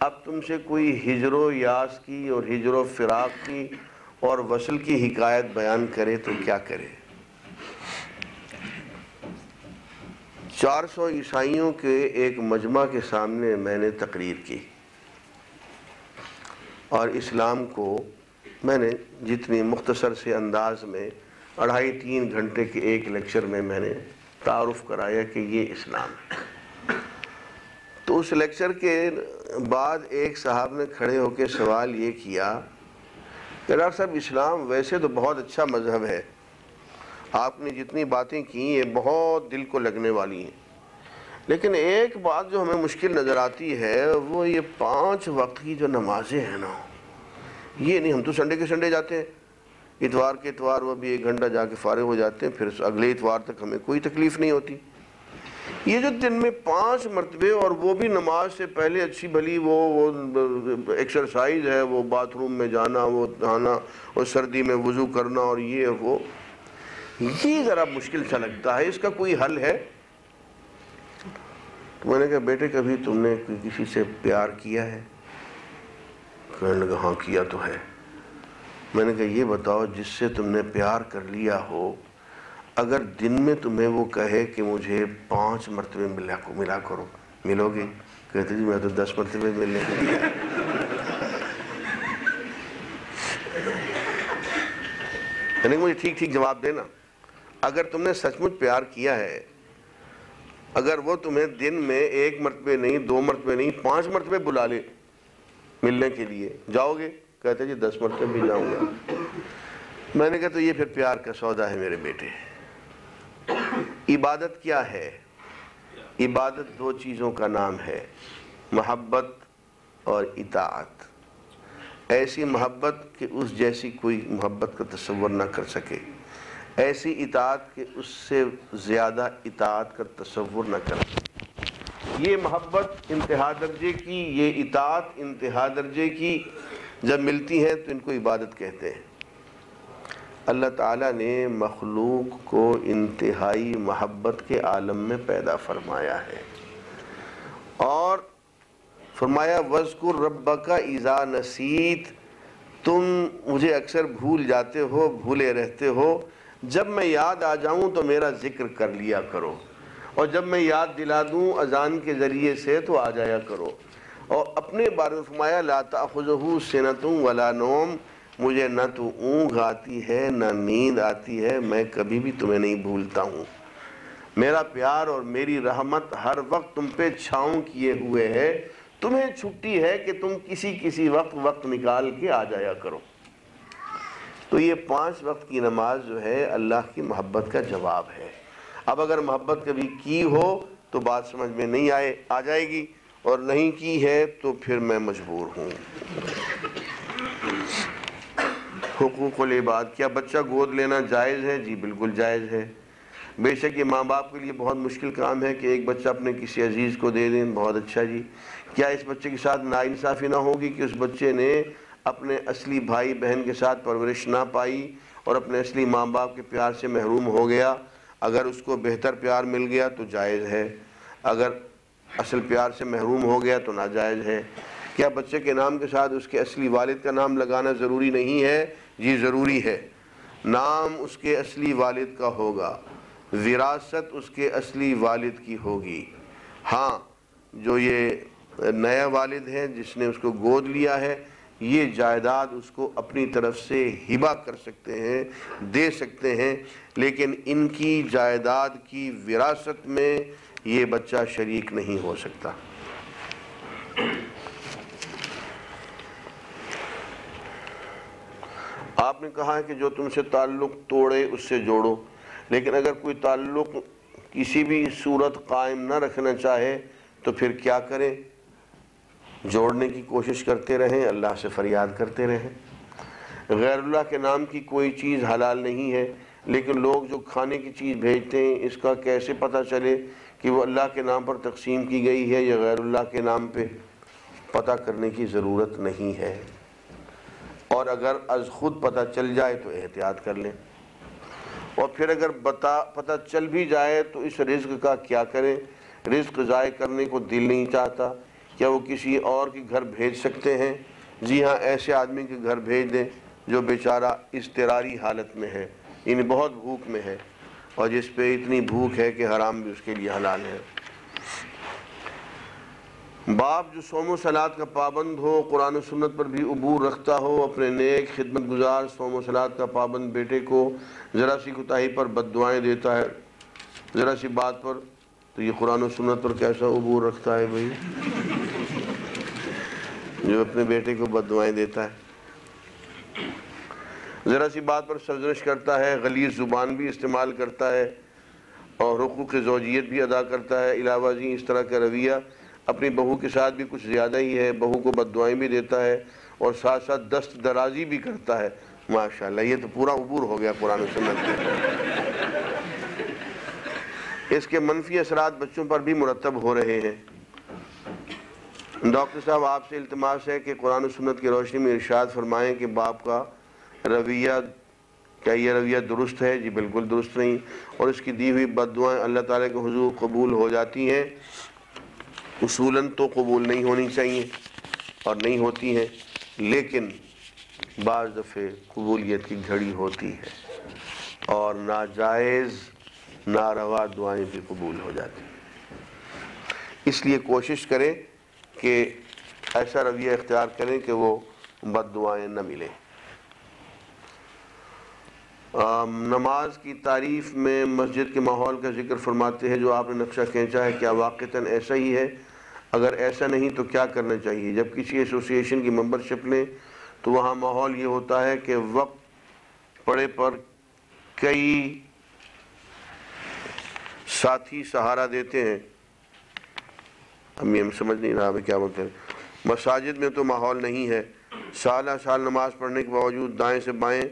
اب تم سے کوئی ہجر و یاس کی اور ہجر و فراق کی اور وصل کی حکایت بیان کرے تو کیا کرے؟ چار سو عیسائیوں کے ایک مجمع کے سامنے میں نے تقریر کی اور اسلام کو میں نے جتنی مختصر سے انداز میں اڑھائی تین گھنٹے کے ایک لیکچر میں میں نے تعارف کرایا کہ یہ اسلام ہے۔ تو اس لیکچر کے بعد ایک صاحب نے کھڑے ہو کے سوال یہ کیا کہ ڈاکٹر صاحب، اسلام ویسے تو بہت اچھا مذہب ہے۔ آپ نے جتنی باتیں کی، یہ بہت دل کو لگنے والی ہیں۔ لیکن ایک بات جو ہمیں مشکل نظر آتی ہے، وہ یہ پانچ وقت کی جو نمازیں ہیں نا، یہ نہیں، ہم تو سنڈے کے سنڈے جاتے ہیں۔ اتوار کے اتوار وہ بھی ایک گھنٹہ جا کے فارغ ہو جاتے ہیں، پھر اگلے اتوار تک ہمیں کوئی تکلیف نہیں ہوتی۔ یہ جو دن میں پانچ مرتبے اور وہ بھی نماز سے پہلے اچھی بھلی وہ وہ ایکسرسائز ہے، وہ باتھ روم میں جانا، وہ نہانا اور سردی میں وضو کرنا اور یہ وہ، یہ ذرا مشکل سا لگتا ہے۔ اس کا کوئی حل ہے؟ تو میں نے کہا، بیٹے، کبھی تم نے کسی سے پیار کیا ہے؟ کہنے لگا ہاں کیا تو ہے۔ میں نے کہا، یہ بتاؤ، جس سے تم نے پیار کر لیا ہو اگر دن میں تمہیں وہ کہے کہ مجھے پانچ مرتبے ملا ملا کرو ملو گے کہتے جی میں تو دس مرتبے ملنے کے لیے یعنی مجھے ٹھیک ٹھیک جواب دینا۔ اگر تم نے سچ مچ پیار کیا ہے، اگر وہ تمہیں دن میں ایک مرتبے نہیں، دو مرتبے نہیں، پانچ مرتبے بلا لے ملنے کے لیے، جاؤ گے؟ کہتے جی دس مرتبے بھی جاؤں گا۔ میں نے کہا تو یہ پھر پیار کا سودا ہے میرے بیٹے۔ عبادت کیا ہے؟ عبادت دو چیزوں کا نام ہے، محبت اور اطاعت۔ ایسی محبت کہ اس جیسی کوئی محبت کا تصور نہ کر سکے۔ ایسی اطاعت کہ اس سے زیادہ اطاعت کا تصور نہ کر سکے۔ یہ محبت انتہا درجے کی، یہ اطاعت انتہا درجے کی۔ جب ملتی ہے تو ان کو عبادت کہتے ہیں۔ اللہ تعالیٰ نے مخلوق کو انتہائی محبت کے عالم میں پیدا فرمایا ہے۔ اور فرمایا وزقر رب کا ایزا نصیت تم مجھے اکثر بھول جاتے ہو، بھولے رہتے ہو۔ جب میں یاد آ جاؤں تو میرا ذکر کر لیا کرو۔ اور جب میں یاد دلا دوں اذان کے ذریعے سے تو آ جایا کرو۔ اور اپنے بارے میں فرمایا، لا تأخذہ سنتوں ولا نوم مجھے نہ تو اونگ آتی ہے، نہ نیند آتی ہے، میں کبھی بھی تمہیں نہیں بھولتا ہوں۔ میرا پیار اور میری رحمت ہر وقت تم پہ چھاؤں کیے ہوئے ہے۔ تمہیں چھٹی ہے کہ تم کسی کسی وقت وقت نکال کے آ جایا کرو۔ تو یہ پانچ وقت کی نماز جو ہے، اللہ کی محبت کا جواب ہے۔ اب اگر محبت کبھی کی ہو تو بات سمجھ میں نہیں آئے، آ جائے گی۔ اور نہیں کی ہے تو پھر میں مجبور ہوں۔ حقوق العباد کیا۔ بچہ گود لینا جائز ہے؟ جی بالکل جائز ہے۔ بے شک یہ ماں باپ کے لیے بہت مشکل کام ہے کہ ایک بچہ اپنے کسی عزیز کو دے دیں۔ بہت اچھا جی۔ کیا اس بچے کے ساتھ ناانصافی نہ ہوگی کہ اس بچے نے اپنے اصلی بھائی بہن کے ساتھ پرورش نہ پائی اور اپنے اصلی ماں باپ کے پیار سے محروم ہو گیا؟ اگر اس کو بہتر پیار مل گیا تو جائز ہے۔ اگر اصل پیار سے محروم ہو گیا تو ناجائز ہے۔ کیا بچے کے نام کے ساتھ اس کے اصلی والد کا نام لگانا ضروری نہیں ہے؟ جی ضروری ہے۔ نام اس کے اصلی والد کا ہوگا، وراثت اس کے اصلی والد کی ہوگی۔ ہاں جو یہ نیا والد ہے جس نے اس کو گود لیا ہے، یہ جائیداد اس کو اپنی طرف سے ہبا کر سکتے ہیں، دے سکتے ہیں، لیکن ان کی جائیداد کی وراثت میں یہ بچہ شریک نہیں ہو سکتا۔ آپ نے کہا ہے کہ جو تم سے تعلق توڑے اس سے جوڑو، لیکن اگر کوئی تعلق کسی بھی صورت قائم نہ رکھنا چاہے تو پھر کیا کریں؟ جوڑنے کی کوشش کرتے رہیں، اللہ سے فریاد کرتے رہیں۔ غیر اللہ کے نام کی کوئی چیز حلال نہیں ہے، لیکن لوگ جو کھانے کی چیز بھیجتے ہیں، اس کا کیسے پتہ چلے کہ وہ اللہ کے نام پر تقسیم کی گئی ہے یا غیر اللہ کے نام پہ؟ پتہ کرنے کی ضرورت نہیں ہے۔ اور اگر از خود پتہ چل جائے تو احتیاط کر لیں۔ اور پھر اگر بتا پتہ چل بھی جائے تو اس رزق کا کیا کریں؟ رزق ضائع کرنے کو دل نہیں چاہتا۔ کیا وہ کسی اور کے گھر بھیج سکتے ہیں؟ جی ہاں ایسے آدمی کے گھر بھیج دیں جو بیچارہ استراری حالت میں ہے یعنی بہت بھوک میں ہے۔ اور جس پہ اتنی بھوک ہے کہ حرام بھی اس کے لیے حلال ہے۔ باپ جو سوم و سلاد کا پابند ہو، قرآن و سنت پر بھی عبور رکھتا ہو، اپنے نیک خدمت گزار سوم و سلاد کا پابند بیٹے کو ذرا سی کتاہی پر بد دعائیں دیتا ہے۔ ذرا سی بات پر تو یہ قرآن و سنت پر کیسا عبور رکھتا ہے بھائی؟ جو اپنے بیٹے کو بد دعائیں دیتا ہے۔ ذرا سی بات پر سرزنش کرتا ہے، غلیظ زبان بھی استعمال کرتا ہے اور حقوق زوجیت بھی ادا کرتا ہے۔ علاوہ جی اس طرح کا رویہ اپنی بہو کے ساتھ بھی کچھ زیادہ ہی ہے، بہو کو بد دعائیں بھی دیتا ہے اور ساتھ ساتھ دست درازی بھی کرتا ہے۔ ماشاءاللہ، یہ تو پورا عبور ہو گیا قرآن سنت کے۔ اس کے منفی اثرات بچوں پر بھی مرتب ہو رہے ہیں۔ ڈاکٹر صاحب، آپ سے التماس ہے کہ قرآن و سنت کی روشنی میں ارشاد فرمائیں کہ باپ کا رویہ کیا، یہ رویہ درست ہے؟ جی بالکل درست نہیں۔ اور اس کی دی ہوئی بد دعائیں اللہ تعالیٰ کے حضور قبول ہو جاتی ہیں۔ اصولاً تو قبول نہیں ہونی چاہیے اور نہیں ہوتی ہیں لیکن بعض دفعے قبولیت کی گھڑی ہوتی ہے اور ناجائز، ناروا دعائیں بھی قبول ہو جاتی ہیں۔ اس لیے کوشش کریں کہ ایسا رویہ اختیار کریں کہ وہ بد دعائیں نہ ملیں۔ نماز کی تعریف میں مسجد کے ماحول کا ذکر فرماتے ہیں، جو آپ نے نقشہ کھینچا ہے، کیا واقعتاً ایسا ہی ہے؟ اگر ایسا نہیں تو کیا کرنا چاہیے؟ جب کسی ایسوسیشن کی ممبرشپ لیں تو وہاں ماحول یہ ہوتا ہے کہ وقت پڑے پر کئی ساتھی سہارا دیتے ہیں۔ امی، ہم سمجھ نہیں رہا کیا بولتے ہیں۔ مساجد میں تو ماحول نہیں ہے۔ سالہ سال نماز پڑھنے کے باوجود دائیں سے بائیں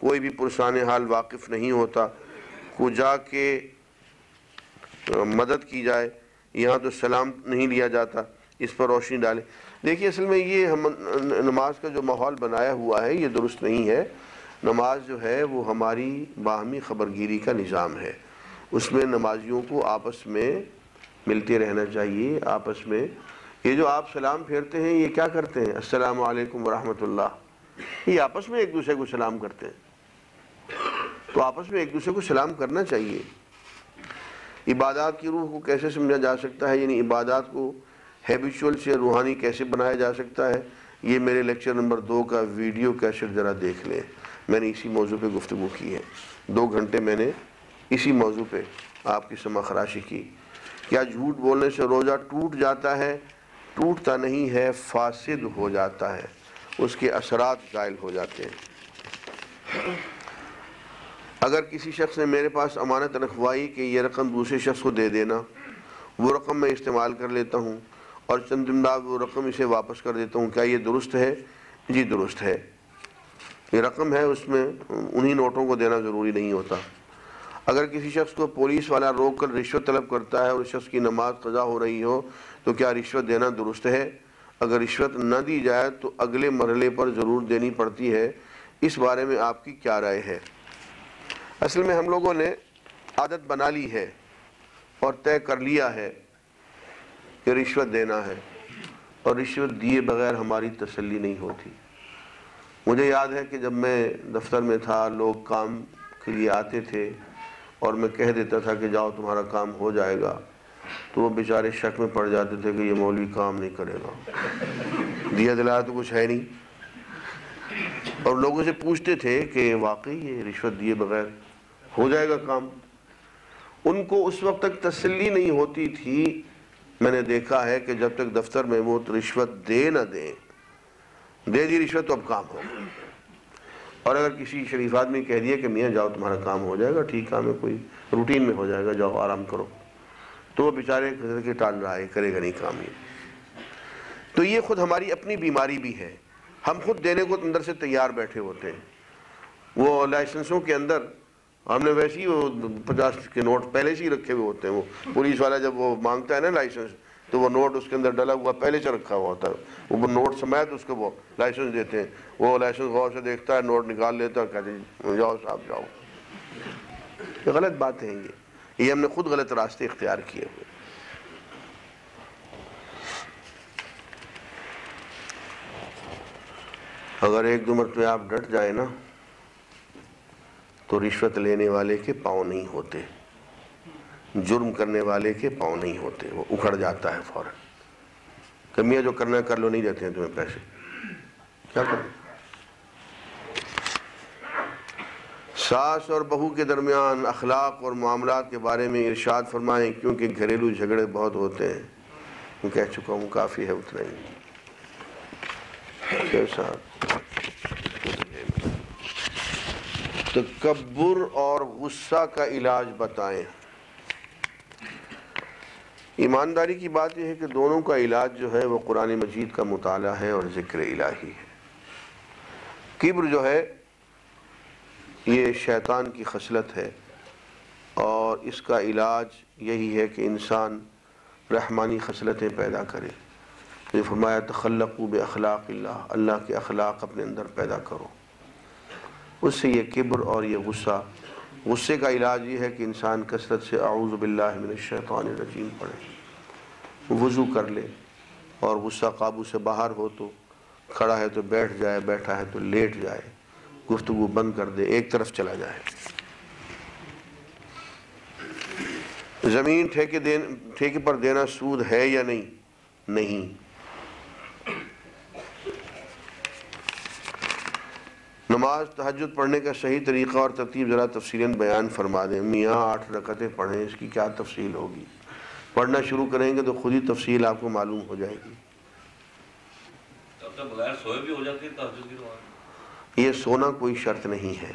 کوئی بھی پرسان حال واقف نہیں ہوتا۔ کو جا کے مدد کی جائے۔ یہاں تو سلام نہیں لیا جاتا، اس پر روشنی ڈالے دیکھیے، اصل میں یہ ہم نماز کا جو ماحول بنایا ہوا ہے، یہ درست نہیں ہے۔ نماز جو ہے، وہ ہماری باہمی خبرگیری کا نظام ہے۔ اس میں نمازیوں کو آپس میں ملتے رہنا چاہیے، آپس میں۔ یہ جو آپ سلام پھیرتے ہیں، یہ کیا کرتے ہیں؟ السلام علیکم ورحمۃ اللہ۔ یہ آپس میں ایک دوسرے کو سلام کرتے ہیں۔ تو آپس میں ایک دوسرے کو سلام کرنا چاہیے۔ عبادات کی روح کو کیسے سمجھا جا سکتا ہے؟ یعنی عبادات کو ہیبیچول سے روحانی کیسے بنایا جا سکتا ہے؟ یہ میرے لیکچر نمبر دو کا ویڈیو کیسٹ ذرا دیکھ لیں۔ میں نے اسی موضوع پہ گفتگو کی ہے۔ دو گھنٹے میں نے اسی موضوع پہ آپ کی سما خراشی کی۔ کیا جھوٹ بولنے سے روزہ ٹوٹ جاتا ہے؟ ٹوٹتا نہیں ہے، فاسد ہو جاتا ہے۔ اس کے اثرات زائل ہو جاتے ہیں۔ اگر کسی شخص نے میرے پاس امانت رکھوائی کہ یہ رقم دوسرے شخص کو دے دینا، وہ رقم میں استعمال کر لیتا ہوں اور چند دن بعد وہ رقم اسے واپس کر دیتا ہوں، کیا یہ درست ہے؟ جی درست ہے۔ یہ رقم ہے، اس میں انہی نوٹوں کو دینا ضروری نہیں ہوتا۔ اگر کسی شخص کو پولیس والا روک کر رشوت طلب کرتا ہے اور اس شخص کی نماز قضا ہو رہی ہو، تو کیا رشوت دینا درست ہے؟ اگر رشوت نہ دی جائے تو اگلے مرحلے پر ضرور دینی پڑتی ہے۔ اس بارے میں آپ کی کیا رائے ہے؟ اصل میں ہم لوگوں نے عادت بنا لی ہے اور طے کر لیا ہے کہ رشوت دینا ہے اور رشوت دیے بغیر ہماری تسلی نہیں ہوتی۔ مجھے یاد ہے کہ جب میں دفتر میں تھا، لوگ کام کے لیے آتے تھے اور میں کہہ دیتا تھا کہ جاؤ، تمہارا کام ہو جائے گا۔ تو وہ بیچارے شک میں پڑ جاتے تھے کہ یہ مولوی کام نہیں کرے گا۔ دیا دلایا تو کچھ ہے نہیں۔ اور لوگوں سے پوچھتے تھے کہ واقعی یہ رشوت دیے بغیر ہو جائے گا کام۔ ان کو اس وقت تک تسلی نہیں ہوتی تھی۔ میں نے دیکھا ہے کہ جب تک دفتر میں وہ رشوت دے نہ دیں دے دی جی، رشوت تو اب کام ہو۔ اور اگر کسی شریف آدمی کہہ دیا کہ میاں، جاؤ، تمہارا کام ہو جائے گا۔ ٹھیک کام ہے، کوئی روٹین میں ہو جائے گا۔ جاؤ، آرام کرو۔ تو وہ بیچارے کے ٹال رہا ہے، کرے گا نہیں کام یہ۔ تو یہ خود ہماری اپنی بیماری بھی ہے۔ ہم خود دینے کو اندر سے تیار بیٹھے ہوتے ہیں۔ وہ لائسنسوں کے اندر ہم نے ویسے ہی وہ پچاس کے نوٹ پہلے سے ہی رکھے ہوئے ہوتے ہیں وہ۔ پولیس والا جب وہ مانگتا ہے نا لائسنس، تو وہ نوٹ اس کے اندر ڈلا ہوا پہلے سے رکھا ہوا ہوتا ہے۔ وہ نوٹ سمیت اس کو وہ لائسنس دیتے ہیں۔ وہ لائسنس غور سے دیکھتا ہے، نوٹ نکال لیتا ہے، کہتے ہیں، جاؤ صاحب، جاؤ۔ یہ غلط باتیں ہیں یہ۔ یہ ہم نے خود غلط راستے اختیار کیے ہوئے۔ اگر ایک دو مرتبہ آپ ڈٹ جائیں نا تو رشوت لینے والے کے پاؤں نہیں ہوتے، جرم کرنے والے کے پاؤں نہیں ہوتے، وہ اکھڑ جاتا ہے فوراً۔ کمیاں جو کرنا کر لو، نہیں دیتے ہیں تمہیں پیسے۔ کیا کریں ساس اور بہو کے درمیان اخلاق اور معاملات کے بارے میں ارشاد فرمائیں، کیونکہ گھریلو جھگڑے بہت ہوتے ہیں۔ میں کہہ چکا ہوں، کافی ہے، اتنا ہی۔ تکبر اور غصہ کا علاج بتائیں۔ ایمانداری کی بات یہ ہے کہ دونوں کا علاج جو ہے وہ قرآن مجید کا مطالعہ ہے اور ذکر الہی ہے۔ کبر جو ہے، یہ شیطان کی خصلت ہے اور اس کا علاج یہی ہے کہ انسان رحمانی خصلتیں پیدا کرے۔ یہ فرمایا تخلقو بے اخلاق اللہ اللہ کے اخلاق اپنے اندر پیدا کرو۔ اس سے یہ کبر اور یہ غصہ۔ غصے کا علاج یہ ہے کہ انسان کثرت سے اعوذ باللہ من الشیطان الرجیم پڑھے۔ وضو کر لے اور غصہ قابو سے باہر ہو تو کھڑا ہے تو بیٹھ جائے، بیٹھا ہے تو لیٹ جائے۔ گفتگو بند کر دے، ایک طرف چلا جائے۔ زمین ٹھیکے دین، ٹھیکے پر دینا سود ہے یا نہیں؟ نہیں۔ نماز تحجد پڑھنے کا صحیح طریقہ اور ترتیب ذرا تفصیل بیان فرما دیں۔ میاں آٹھ رکعتیں پڑھیں اس کی کیا تفصیل ہوگی؟ پڑھنا شروع کریں گے تو خود ہی تفصیل آپ کو معلوم ہو جائے گی۔ یہ سونا کوئی شرط نہیں ہے۔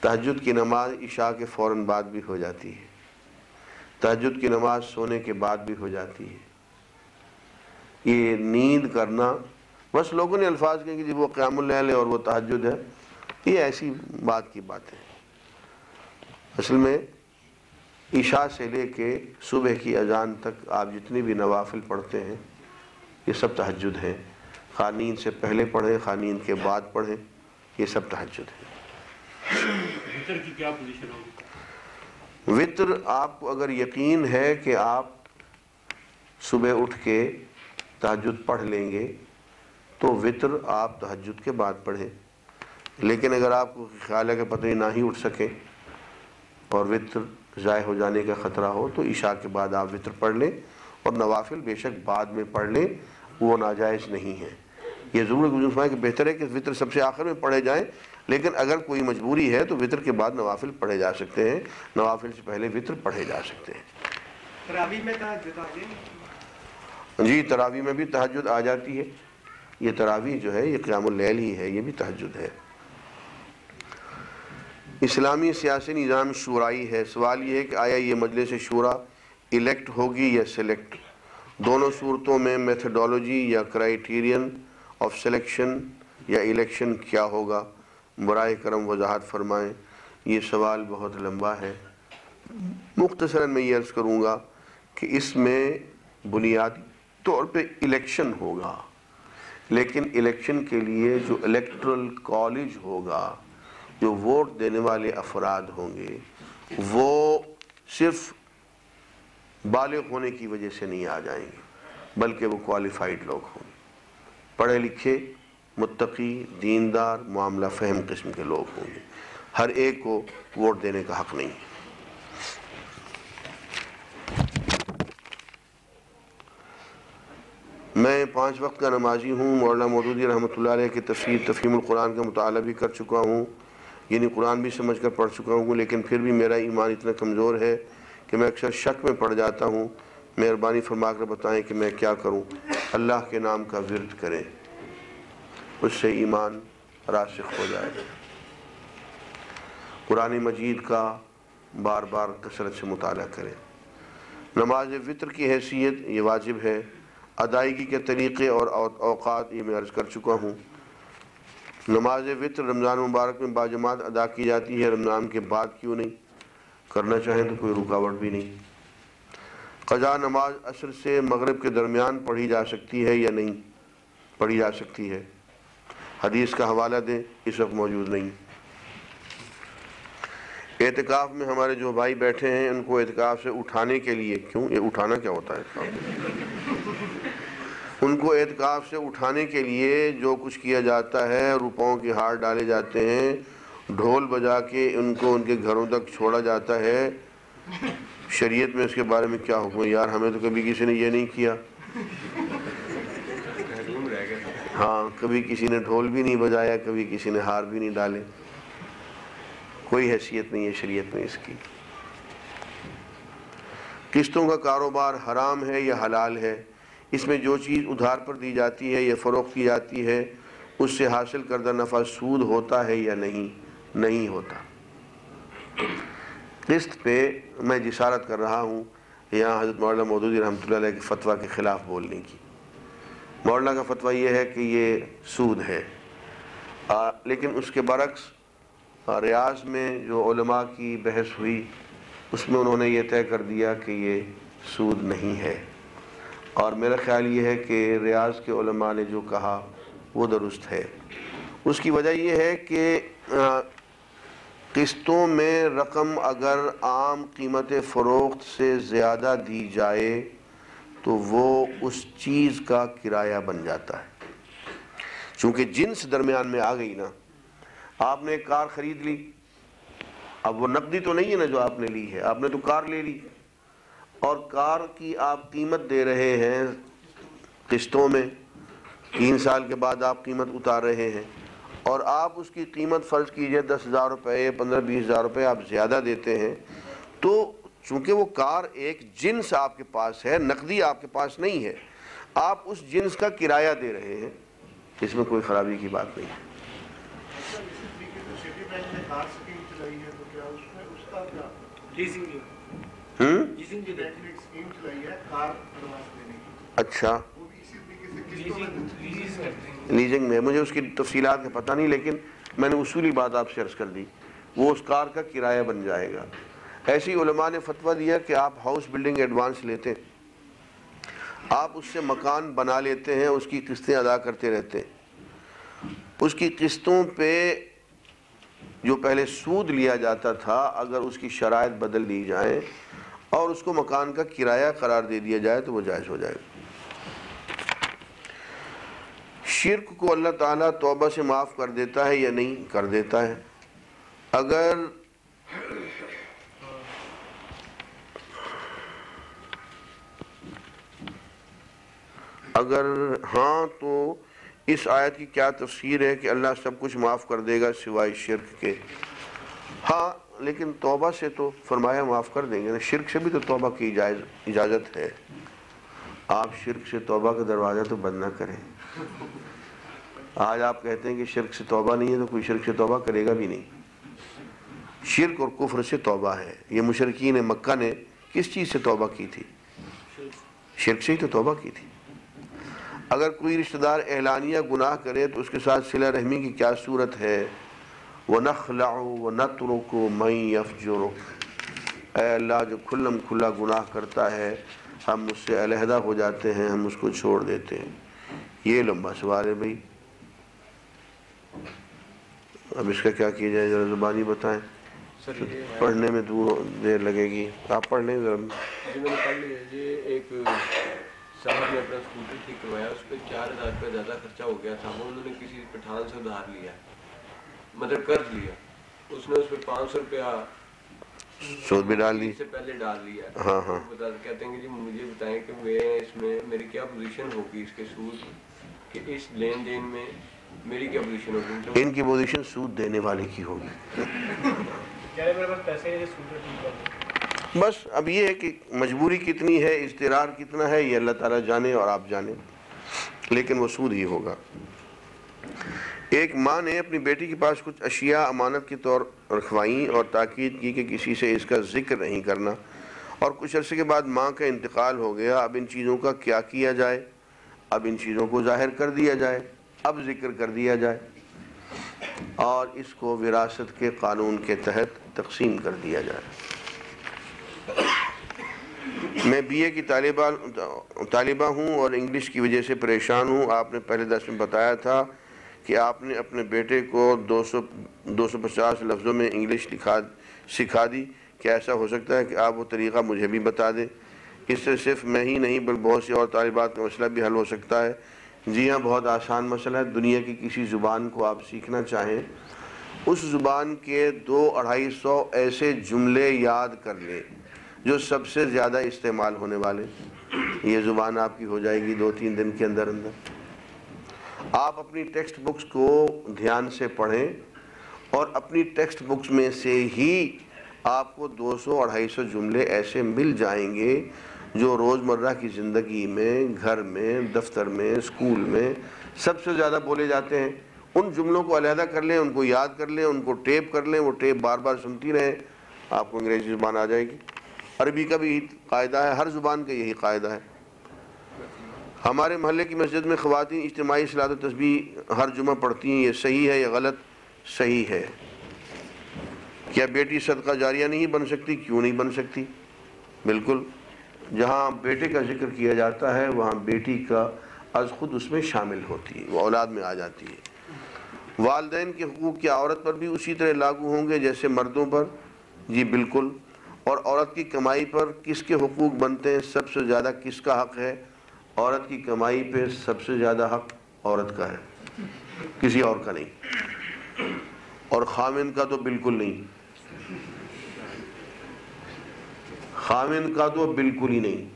تحجد کی نماز عشاء کے فوراً بعد بھی ہو جاتی ہے۔ تحجد کی نماز سونے کے بعد بھی ہو جاتی ہے۔ یہ نیند کرنا بس لوگوں نے الفاظ کہیں کہ جی وہ قیام اللیل ہے اور وہ تحجد ہے۔ یہ ایسی بات کی بات ہے۔ اصل میں عشاء سے لے کے صبح کی اذان تک آپ جتنی بھی نوافل پڑھتے ہیں یہ سب تحجد ہیں۔ خانین سے پہلے پڑھیں خانین کے بعد پڑھیں یہ سب تحجد ہے وطر آپ کو اگر یقین ہے کہ آپ صبح اٹھ کے تحجد پڑھ لیں گے تو وطر آپ تحجد کے بعد پڑھیں۔ لیکن اگر آپ کو خیال ہے کہ پتہ نہ ہی اٹھ سکیں اور وطر ضائع ہو جانے کا خطرہ ہو تو عشاء کے بعد آپ وطر پڑھ لیں اور نوافل بے شک بعد میں پڑھ لیں وہ ناجائز نہیں ہے۔ یہ ضرور ہے کہ بہتر ہے کہ وطر سب سے آخر میں پڑھے جائیں لیکن اگر کوئی مجبوری ہے تو وطر کے بعد نوافل پڑھے جا سکتے ہیں۔ نوافل سے پہلے وطر پڑھے جا سکتے ہیں۔ جی تراوی میں بھی تحجد آ جاتی ہے۔ یہ تراویح جو ہے، یہ قیام اللیل ہی ہے، یہ بھی تحجد ہے۔ اسلامی سیاسی نظام شورائی ہے۔ سوال یہ ہے کہ آیا یہ مجلس شورا الیکٹ ہوگی یا سلیکٹ دونوں صورتوں میں میتھڈولوجی یا کرائیٹیرین آف سلیکشن یا الیکشن کیا ہوگا؟ برائے کرم وضاحت فرمائیں۔ یہ سوال بہت لمبا ہے۔ مختصراً میں یہ عرض کروں گا کہ اس میں بنیادی طور پہ الیکشن ہوگا۔ لیکن الیکشن کے لیے جو الیکٹرل کالج ہوگا، جو ووٹ دینے والے افراد ہوں گے، وہ صرف بالغ ہونے کی وجہ سے نہیں آ جائیں گے، بلکہ وہ کوالیفائڈ لوگ ہوں گے۔ پڑھے لکھے، متقی، دیندار، معاملہ فہم قسم کے لوگ ہوں گے۔ ہر ایک کو ووٹ دینے کا حق نہیں۔ ہے میں پانچ وقت کا نمازی ہوں، مولانا مودودی رحمۃ اللہ علیہ کی تفسیر تفہیم القرآن کا مطالعہ بھی کر چکا ہوں یعنی قرآن بھی سمجھ کر پڑھ چکا ہوں، لیکن پھر بھی میرا ایمان اتنا کمزور ہے کہ میں اکثر شک میں پڑ جاتا ہوں۔ مہربانی فرما کر بتائیں کہ میں کیا کروں؟ اللہ کے نام کا ورد کریں، اس سے ایمان راسخ ہو جائے۔ قرآن مجید کا بار بار کثرت سے مطالعہ کریں۔ نماز وطر کی حیثیت یہ واجب ہے ادائیگی کے طریقے اور اوقات یہ میں عرض کر چکا ہوں۔ نماز وطر رمضان مبارک میں باجماعت ادا کی جاتی ہے، رمضان کے بعد کیوں نہیں؟ کرنا چاہیں تو کوئی رکاوٹ بھی نہیں۔ قضا نماز عصر سے مغرب کے درمیان پڑھی جا سکتی ہے یا نہیں؟ پڑھی جا سکتی ہے۔ حدیث کا حوالہ دیں، اس وقت موجود نہیں۔ اعتکاف میں ہمارے جو بھائی بیٹھے ہیں، ان کو اعتکاف سے اٹھانے کے لیے کیوں؟ یہ اٹھانا کیا ہوتا ہے؟ ان کو اعتکاف سے اٹھانے کے لیے جو کچھ کیا جاتا ہے روپوں کے ہار ڈالے جاتے ہیں، ڈھول بجا کے ان کو ان کے گھروں تک چھوڑا جاتا ہے۔ شریعت میں اس کے بارے میں کیا حکم ہے؟ یار، ہمیں تو کبھی کسی نے یہ نہیں کیا۔ ہاں کبھی کسی نے ڈھول بھی نہیں بجایا، کبھی کسی نے ہار بھی نہیں ڈالے۔ کوئی حیثیت نہیں ہے شریعت میں اس کی۔ قسطوں کا کاروبار حرام ہے یا حلال ہے؟ اس میں جو چیز ادھار پر دی جاتی ہے یا فروخت کی جاتی ہے، اس سے حاصل کردہ نفع سود ہوتا ہے یا نہیں؟ نہیں ہوتا۔ قسط پہ میں جسارت کر رہا ہوں، یہاں حضرت مولانا مودودی رحمۃ اللہ علیہ کے فتویٰ کے خلاف بولنے کی۔ مولانا کا فتویٰ یہ ہے کہ یہ سود ہے۔ لیکن اس کے برعکس ریاض میں جو علماء کی بحث ہوئی، اس میں انہوں نے یہ طے کر دیا کہ یہ سود نہیں ہے۔ اور میرا خیال یہ ہے کہ ریاض کے علماء نے جو کہا، وہ درست ہے۔ اس کی وجہ یہ ہے کہ قسطوں میں رقم اگر عام قیمت فروخت سے زیادہ دی جائے، تو وہ اس چیز کا کرایہ بن جاتا ہے۔ چونکہ جنس درمیان میں آ گئی نا آپ نے ایک کار خرید لی۔ اب وہ نقدی تو نہیں ہے نا جو آپ نے لی ہے۔ آپ نے تو کار لے لی۔ اور کار کی آپ قیمت دے رہے ہیں قسطوں میں۔ تین سال کے بعد آپ قیمت اتار رہے ہیں۔ اور آپ اس کی قیمت فرض کیجیے دس ہزار روپے پندرہ بیس ہزار روپے آپ زیادہ دیتے ہیں۔ تو چونکہ وہ کار ایک جنس آپ کے پاس ہے، نقدی آپ کے پاس نہیں ہے، آپ اس جنس کا کرایہ دے رہے ہیں۔ اس میں کوئی خرابی کی بات نہیں۔ ہے اچھا۔ لیزنگ میں مجھے اس کی تفصیلات کا پتہ نہیں لیکن میں نے اصولی بات آپ سے عرض کر دی۔ وہ اس کار کا کرایہ بن جائے گا۔ ایسی علماء نے فتویٰ دیا کہ آپ ہاؤس بلڈنگ ایڈوانس لیتے آپ اس سے مکان بنا لیتے ہیں اس کی قسطیں ادا کرتے رہتے ہیں۔ اس کی قسطوں پہ جو پہلے سود لیا جاتا تھا، اگر اس کی شرائط بدل دی جائیں اور اس کو مکان کا کرایہ قرار دے دیا جائے تو وہ جائز ہو جائے شرک کو اللہ تعالیٰ توبہ سے معاف کر دیتا ہے یا نہیں، کر دیتا ہے۔ اگر اگر ہاں تو اس آیت کی کیا تفسیر ہے کہ اللہ سب کچھ معاف کر دے گا سوائے شرک کے؟ ہاں لیکن توبہ سے تو فرمایا معاف کر دیں گے، شرک سے بھی تو توبہ کی اجازت ہے۔ آپ شرک سے توبہ کا دروازہ تو بند نہ کریں۔ آج آپ کہتے ہیں کہ شرک سے توبہ نہیں ہے تو کوئی شرک سے توبہ کرے گا بھی نہیں۔ شرک اور کفر سے توبہ ہے۔ یہ مشرقین مکہ نے کس چیز سے توبہ کی تھی؟ شرک سے ہی تو توبہ کی تھی۔ اگر کوئی رشتہ دار اعلانیہ گناہ کرے تو اس کے ساتھ صلہ رحمی کی کیا صورت ہے؟ وَنَخْلَعُ وَنَتْرُكُ مَنْ يَفْجُرُ۔ اے اللہ جو کھلم کھلا گناہ کرتا ہے ہم اس سے علیحدہ ہو جاتے ہیں ہم اس کو چھوڑ دیتے ہیں۔ یہ لمبا سوال ہے بھائی۔ اب اس کا کیا کیا جائے؟ ذرا زبانی بتائیں۔ پڑھنے میں دور دیر لگے گی۔ آپ پڑھ لیں ذرا۔ جی میں نے پڑھ لیا یہ ایک صاحب نے اپنا اسکوٹر ٹھیک کروایا اس پہ چار ہزار روپے زیادہ خرچہ ہو گیا تھا۔ وہ انہوں نے کسی پٹھان سے ادھار لیا مطلب قرض لیا۔ اس نے اس پہ پانچ سو روپیہ سود بھی ڈال دی سے پہلے ڈال لیا۔ ہاں ہاں۔ بتا کہتے ہیں کہ جی مجھے بتائیں کہ میں اس میں میری کیا پوزیشن ہوگی اس کے سود کہ اس لین دین میں میری کیا پوزیشن ہوگی؟ مطلب ان کی پوزیشن سود دینے والے کی ہوگی۔ بس اب یہ ہے کہ مجبوری کتنی ہے، اضطرار کتنا ہے، یہ اللہ تعالیٰ جانے اور آپ جانے۔ لیکن وہ سود ہی ہوگا۔ ایک ماں نے اپنی بیٹی کے پاس کچھ اشیاء امانت کے طور رکھوائیں اور تاکید کی کہ کسی سے اس کا ذکر نہیں کرنا۔ اور کچھ عرصے کے بعد ماں کا انتقال ہو گیا۔ اب ان چیزوں کا کیا کیا جائے؟ اب ان چیزوں کو ظاہر کر دیا جائے۔ اب ذکر کر دیا جائے۔ اور اس کو وراثت کے قانون کے تحت تقسیم کر دیا جائے۔ میں بی اے کی طالبہ طالبہ ہوں اور انگلش کی وجہ سے پریشان ہوں۔ آپ نے پہلے درس میں بتایا تھا کہ آپ نے اپنے بیٹے کو دو سو دو سو پچاس لفظوں میں انگلش لکھا سکھا دی۔ کیا ایسا ہو سکتا ہے کہ آپ وہ طریقہ مجھے بھی بتا دیں؟ اس سے صرف میں ہی نہیں بل بہت سی اور طالبات کا مسئلہ بھی حل ہو سکتا ہے۔ جی ہاں بہت آسان مسئلہ ہے۔ دنیا کی کسی زبان کو آپ سیکھنا چاہیں، اس زبان کے دو اڑھائی سو ایسے جملے یاد کر لیں۔ جو سب سے زیادہ استعمال ہونے والے۔ یہ زبان آپ کی ہو جائے گی دو تین دن کے اندر اندر۔ آپ اپنی ٹیکسٹ بکس کو دھیان سے پڑھیں اور اپنی ٹیکسٹ بکس میں سے ہی آپ کو دو سو اڑھائی سو جملے ایسے مل جائیں گے جو روزمرہ کی زندگی میں، گھر میں، دفتر میں اسکول میں سب سے زیادہ بولے جاتے ہیں۔ ان جملوں کو علیحدہ کر لیں، ان کو یاد کر لیں، ان کو ٹیپ کر لیں، وہ ٹیپ بار بار سنتی رہیں۔ آپ کو انگریزی زبان آ جائے گی۔ عربی کا بھی قاعدہ ہے، ہر زبان کا یہی قاعدہ ہے۔ ہمارے محلے کی مسجد میں خواتین اجتماعی صلاح و تسبیح ہر جمعہ پڑھتی ہیں، یہ صحیح ہے یا غلط؟ صحیح ہے۔ کیا بیٹی صدقہ جاریہ نہیں بن سکتی؟ کیوں نہیں بن سکتی؟ بالکل۔ جہاں بیٹے کا ذکر کیا جاتا ہے، وہاں بیٹی کا از خود اس میں شامل ہوتی ہے، وہ اولاد میں آ جاتی ہے۔ والدین کے حقوق کیا عورت پر بھی اسی طرح لاگو ہوں گے جیسے مردوں پر۔ جی بالکل۔ اور عورت کی کمائی پر کس کے حقوق بنتے ہیں سب سے زیادہ کس کا حق ہے؟ عورت کی کمائی پہ سب سے زیادہ حق عورت کا ہے۔ کسی اور کا نہیں۔ اور خامن کا تو بالکل نہیں۔ خامن کا تو بالکل ہی نہیں۔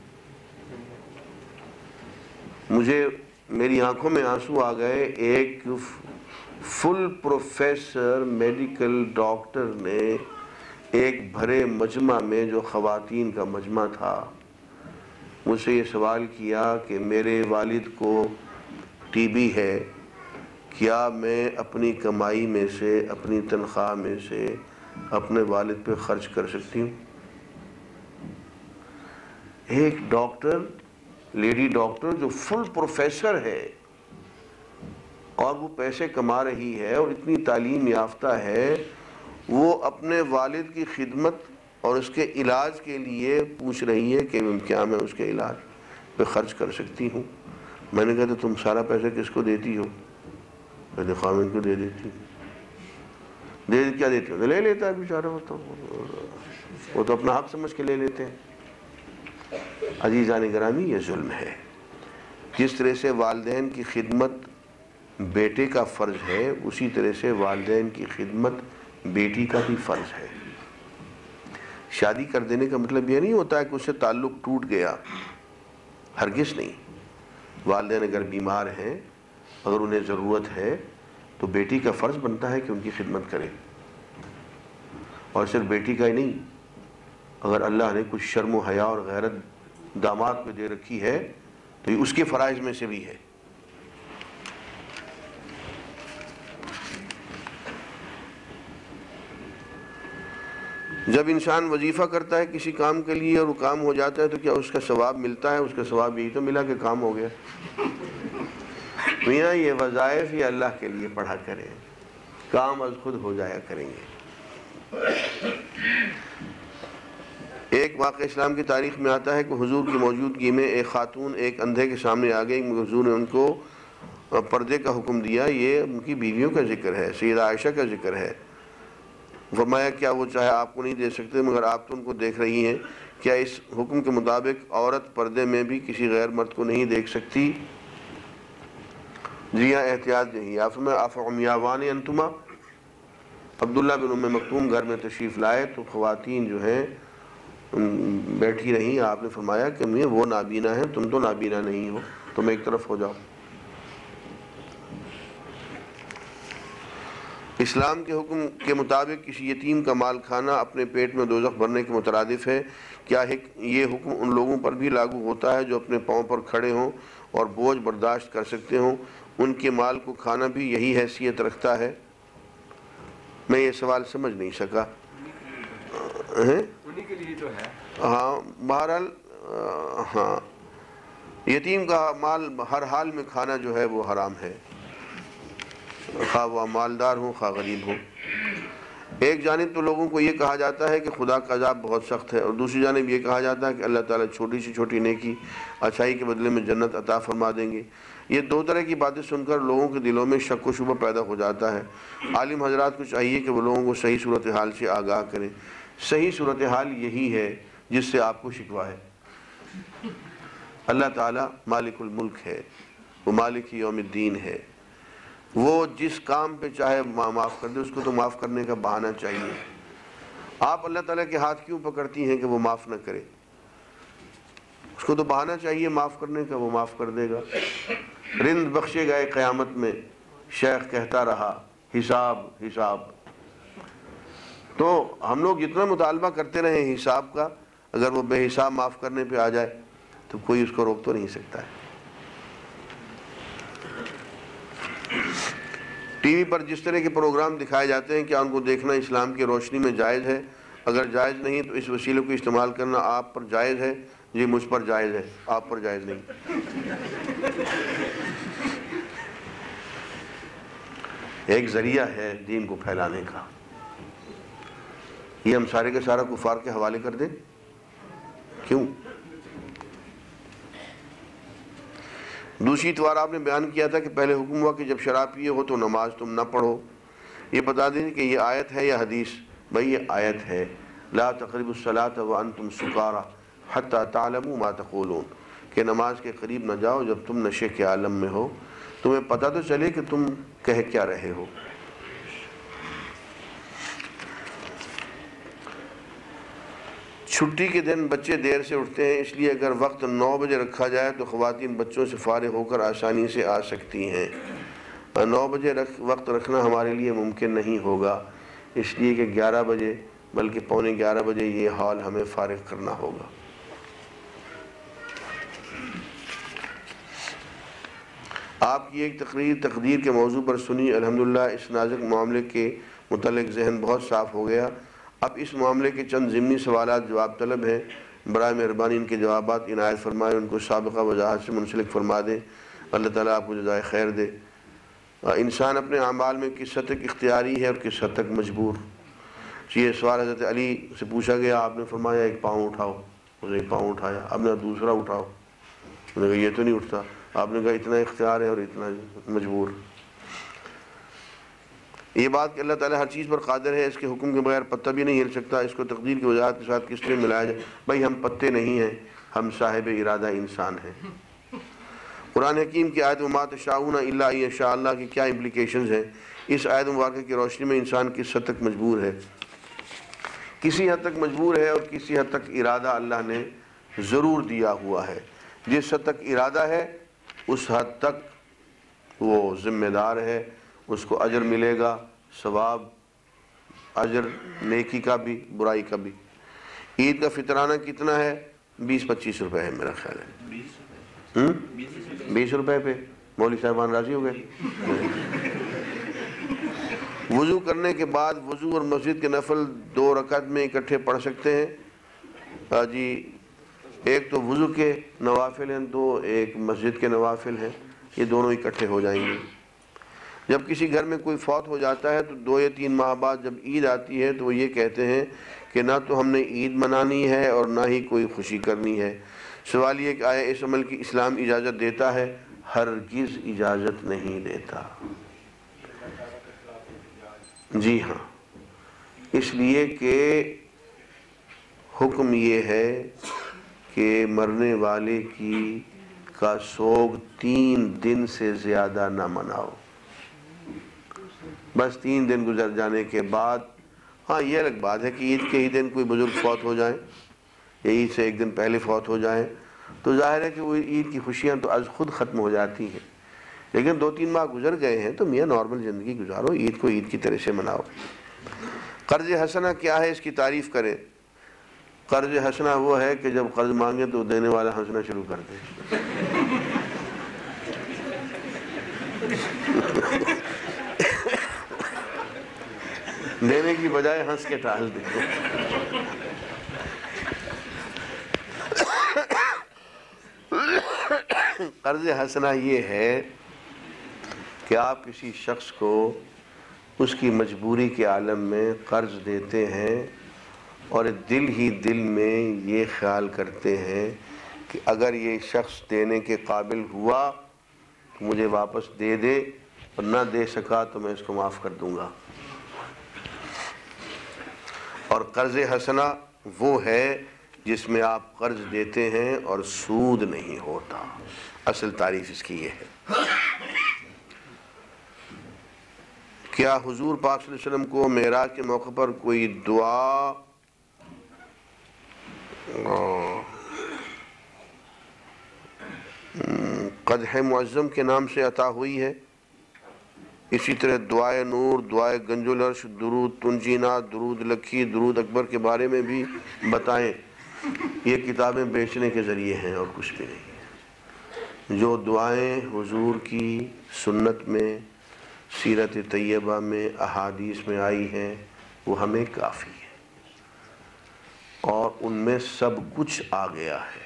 مجھے میری آنکھوں میں آنسو آ گئے۔ ایک فل پروفیسر، میڈیکل ڈاکٹر نے ایک بھرے مجمع میں جو خواتین کا مجمع تھا، مجھ سے یہ سوال کیا کہ میرے والد کو ٹی بی ہے، کیا میں اپنی کمائی میں سے، اپنی تنخواہ میں سے اپنے والد پہ خرچ کر سکتی ہوں؟ ایک ڈاکٹر، لیڈی ڈاکٹر جو فل پروفیسر ہے اور وہ پیسے کما رہی ہے اور اتنی تعلیم یافتہ ہے وہ اپنے والد کی خدمت اور اس کے علاج کے لیے پوچھ رہی ہے کہ کیا میں اس کے علاج پہ خرچ کر سکتی ہوں؟ میں نے کہا تو تم سارا پیسہ کس کو دیتی ہو؟ میں نے خامن کو دے دیتی ہوں۔ دے کیا دیتی ہوں لے لیتا ہے بیچارہ، وہ تو وہ تو اپنا حق سمجھ کے لے لیتے ہیں۔ عزیزان گرامی، یہ ظلم ہے۔ جس طرح سے والدین کی خدمت بیٹے کا فرض ہے، اسی طرح سے والدین کی خدمت بیٹی کا بھی فرض ہے۔ شادی کر دینے کا مطلب یہ نہیں ہوتا ہے کہ اس سے تعلق ٹوٹ گیا۔ ہرگز نہیں۔ والدین اگر بیمار ہیں، اگر انہیں ضرورت ہے، تو بیٹی کا فرض بنتا ہے کہ ان کی خدمت کرے اور صرف بیٹی کا ہی نہیں، اگر اللہ نے کچھ شرم و حیا اور غیرت داماد پہ دے رکھی ہے، تو یہ اس کے فرائض میں سے بھی ہے۔ جب انسان وظیفہ کرتا ہے کسی کام کے لیے اور وہ کام ہو جاتا ہے تو کیا اس کا ثواب ملتا ہے؟ اس کا ثواب یہی تو ملا کہ کام ہو گیا۔ میاں، یہ وظائف یہ اللہ کے لیے پڑھا کریں۔ کام از خود ہو جایا کریں گے۔ ایک واقع اسلام کی تاریخ میں آتا ہے کہ حضور کی موجودگی میں ایک خاتون ایک اندھے کے سامنے آ گئی۔ حضور نے ان کو پردے کا حکم دیا۔ یہ ان کی بیویوں کا ذکر ہے سید عائشہ کا ذکر ہے۔ فرمایا کیا وہ چاہے آپ کو نہیں دے سکتے، مگر آپ تو ان کو دیکھ رہی ہیں۔ کیا اس حکم کے مطابق عورت پردے میں بھی کسی غیر مرد کو نہیں دیکھ سکتی؟ جی ہاں احتیاط نہیں آپ میں افعمیاوان انتما عبداللہ بن ام مکتوم گھر میں تشریف لائے تو خواتین جو ہیں بیٹھی رہیں۔ آپ نے فرمایا کہ میں وہ نابینا ہیں، تم تو نابینا نہیں ہو۔ تم ایک طرف ہو جاؤ۔ اسلام کے حکم کے مطابق کسی یتیم کا مال کھانا اپنے پیٹ میں دوزخ بھرنے کے مترادف ہے، کیا یہ حکم ان لوگوں پر بھی لاگو ہوتا ہے جو اپنے پاؤں پر کھڑے ہوں اور بوجھ برداشت کر سکتے ہوں؟ ان کے مال کو کھانا بھی یہی حیثیت رکھتا ہے۔ میں یہ سوال سمجھ نہیں سکا۔ ہاں بہرحال ہاں یتیم کا مال ہر حال میں کھانا جو ہے وہ حرام ہے۔ خواہ وہ مالدار ہوں، خواہ غریب ہوں۔ ایک جانب تو لوگوں کو یہ کہا جاتا ہے کہ خدا کا عذاب بہت سخت ہے اور دوسری جانب یہ کہا جاتا ہے کہ اللہ تعالیٰ چھوٹی سی چھوٹی نیکی، اچھائی کے بدلے میں جنت عطا فرما دیں گے۔ یہ دو طرح کی باتیں سن کر لوگوں کے دلوں میں شک و شبہ پیدا ہو جاتا ہے۔ عالم حضرات کو چاہیے کہ وہ لوگوں کو صحیح صورتحال سے آگاہ کریں۔ صحیح صورتحال یہی ہے جس سے آپ کو شکوا ہے۔ اللہ تعالیٰ مالک الملک ہے، وہ مالک یوم الدین ہے۔ وہ جس کام پہ چاہے معاف کر دے، اس کو تو معاف کرنے کا بہانہ چاہیے۔ آپ اللہ تعالیٰ کے ہاتھ کیوں پکڑتی ہیں کہ وہ معاف نہ کرے؟ اس کو تو بہانہ چاہیے معاف کرنے کا، وہ معاف کر دے گا۔ رند بخشے گئے قیامت میں، شیخ کہتا رہا، حساب حساب۔ تو ہم لوگ جتنا مطالبہ کرتے رہے حساب کا، اگر وہ بے حساب معاف کرنے پہ آ جائے تو کوئی اس کو روک تو نہیں سکتا ہے۔ ٹی وی پر جس طرح کے پروگرام دکھائے جاتے ہیں، کیا ان کو دیکھنا اسلام کی روشنی میں جائز ہے؟ اگر جائز نہیں، تو اس وسیلے کو استعمال کرنا آپ پر جائز ہے۔ جی مجھ پر جائز ہے۔ آپ پر جائز نہیں۔ ایک ذریعہ ہے دین کو پھیلانے کا۔ یہ ہم سارے کے سارا کفار کے حوالے کر دیں؟ کیوں؟ دوسری اتوار آپ نے بیان کیا تھا کہ پہلے حکم ہوا کہ جب شراب پیے ہو تو نماز تم نہ پڑھو۔ یہ بتا دیں کہ یہ آیت ہے یا حدیث؟ بھائی یہ آیت ہے۔ لا تقریب الصلاۃ وانتم سکارا حتی تعلموا ما تقولون۔ کہ نماز کے قریب نہ جاؤ جب تم نشے کے عالم میں ہو۔ تمہیں پتہ تو چلے کہ تم کہہ کیا رہے ہو۔ چھٹی کے دن بچے دیر سے اٹھتے ہیں، اس لیے اگر وقت نو بجے رکھا جائے تو خواتین بچوں سے فارغ ہو کر آسانی سے آ سکتی ہیں۔ نو بجے رکھ، وقت رکھنا ہمارے لیے ممکن نہیں ہوگا۔ اس لیے کہ گیارہ بجے، بلکہ پونے گیارہ بجے یہ ہال ہمیں فارغ کرنا ہوگا۔ آپ کی ایک تقریر، تقدیر کے موضوع پر سنی، الحمدللہ اس نازک معاملے کے متعلق ذہن بہت صاف ہو گیا۔ اب اس معاملے کے چند ضمنی سوالات جواب طلب ہیں۔ برائے مہربانی ان کے جوابات عنایت فرمائے، ان کو سابقہ وضاحت سے منسلک فرما دیں اللہ تعالیٰ آپ کو جزائے خیر دے۔ انسان اپنے اعمال میں کس حد تک اختیاری ہے اور کس حد تک مجبور؟ جی، یہ سوال حضرت علی سے پوچھا گیا۔ آپ نے فرمایا، ایک پاؤں اٹھاؤ۔ اسے ایک پاؤں اٹھایا۔ اب نے دوسرا اٹھاؤ۔ نے کہا، یہ تو نہیں اٹھتا۔ آپ نے کہا، اتنا اختیار ہے اور اتنا مجبور۔ یہ بات کہ اللہ تعالیٰ ہر چیز پر قادر ہے، اس کے حکم کے بغیر پتہ بھی نہیں ہل سکتا، اس کو تقدیر کی وجاہت کے ساتھ کس لیے ملایا جائے؟ بھائی ہم پتے نہیں ہیں، ہم صاحب ارادہ انسان ہیں۔ قرآن حکیم کی آیت مات شاہون اللہ شاء اللہ کی کیا امپلیکیشنز ہیں؟ اس آیت مبارکہ کی روشنی میں انسان کس حد تک مجبور ہے؟ کسی حد تک مجبور ہے اور کسی حد تک ارادہ اللہ نے ضرور دیا ہوا ہے۔ جس حد تک ارادہ ہے، اس حد تک وہ ذمہ دار ہے۔ اس کو اجر ملے گا، ثواب، اجر نیکی کا بھی، برائی کا بھی۔ عید کا فطرانہ کتنا ہے؟ بیس پچیس روپے ہے میرا خیال ہے۔ بیس روپے پہ۔ مولوی صاحبان راضی ہو گئے؟ وضو کرنے کے بعد وضو اور مسجد کے نفل دو رکعت میں اکٹھے پڑھ سکتے ہیں۔ جی ایک تو وضو کے نوافل ہیں، دو، ایک مسجد کے نوافل ہیں۔ یہ دونوں اکٹھے ہو جائیں گے۔ جب کسی گھر میں کوئی فوت ہو جاتا ہے تو دو یا تین ماہ بعد جب عید آتی ہے تو وہ یہ کہتے ہیں کہ نہ تو ہم نے عید منانی ہے اور نہ ہی کوئی خوشی کرنی ہے۔ سوال یہ کہ آیا اس عمل کی اسلام اجازت دیتا ہے؟ ہرگز اجازت نہیں دیتا۔ جی ہاں۔ اس لیے کہ حکم یہ ہے کہ مرنے والے کی کا سوگ تین دن سے زیادہ نہ مناؤ۔ بس تین دن گزر جانے کے بعد ہاں یہ الگ بات ہے کہ عید کے ہی دن کوئی بزرگ فوت ہو جائیں، یا عید سے ایک دن پہلے فوت ہو جائیں، تو ظاہر ہے کہ وہ عید کی خوشیاں تو از خود ختم ہو جاتی ہیں۔ لیکن دو تین ماہ گزر گئے ہیں تو میاں نارمل زندگی گزارو، عید کو عید کی طرح سے مناؤ۔ قرض حسنہ کیا ہے اس کی تعریف کریں۔ قرض حسنہ وہ ہے کہ جب قرض مانگے تو دینے والا ہنسنا شروع کر دے۔ دینے کی بجائے ہنس کے ٹال دے قرض حسنہ یہ ہے کہ آپ کسی شخص کو اس کی مجبوری کے عالم میں قرض دیتے ہیں اور دل ہی دل میں یہ خیال کرتے ہیں کہ اگر یہ شخص دینے کے قابل ہوا تو مجھے واپس دے دے اور نہ دے سکا تو میں اس کو معاف کر دوں گا۔ اور قرض حسنہ وہ ہے جس میں آپ قرض دیتے ہیں اور سود نہیں ہوتا۔ اصل تعریف اس کی یہ ہے۔ کیا حضور پاک صلی اللہ علیہ وسلم کو معراج کے موقع پر کوئی دعا؟ قدح معظم کے نام سے عطا ہوئی ہے۔ اسی طرح دعائے نور، دعائے گنج درود تنجینا، درود لکھی، درود اکبر کے بارے میں بھی بتائیں۔ یہ کتابیں بیچنے کے ذریعے ہیں اور کچھ بھی نہیں۔ جو دعائیں حضور کی سنت میں، سیرت طیبہ میں، احادیث میں آئی ہیں، وہ ہمیں کافی ہے اور ان میں سب کچھ آ گیا ہے۔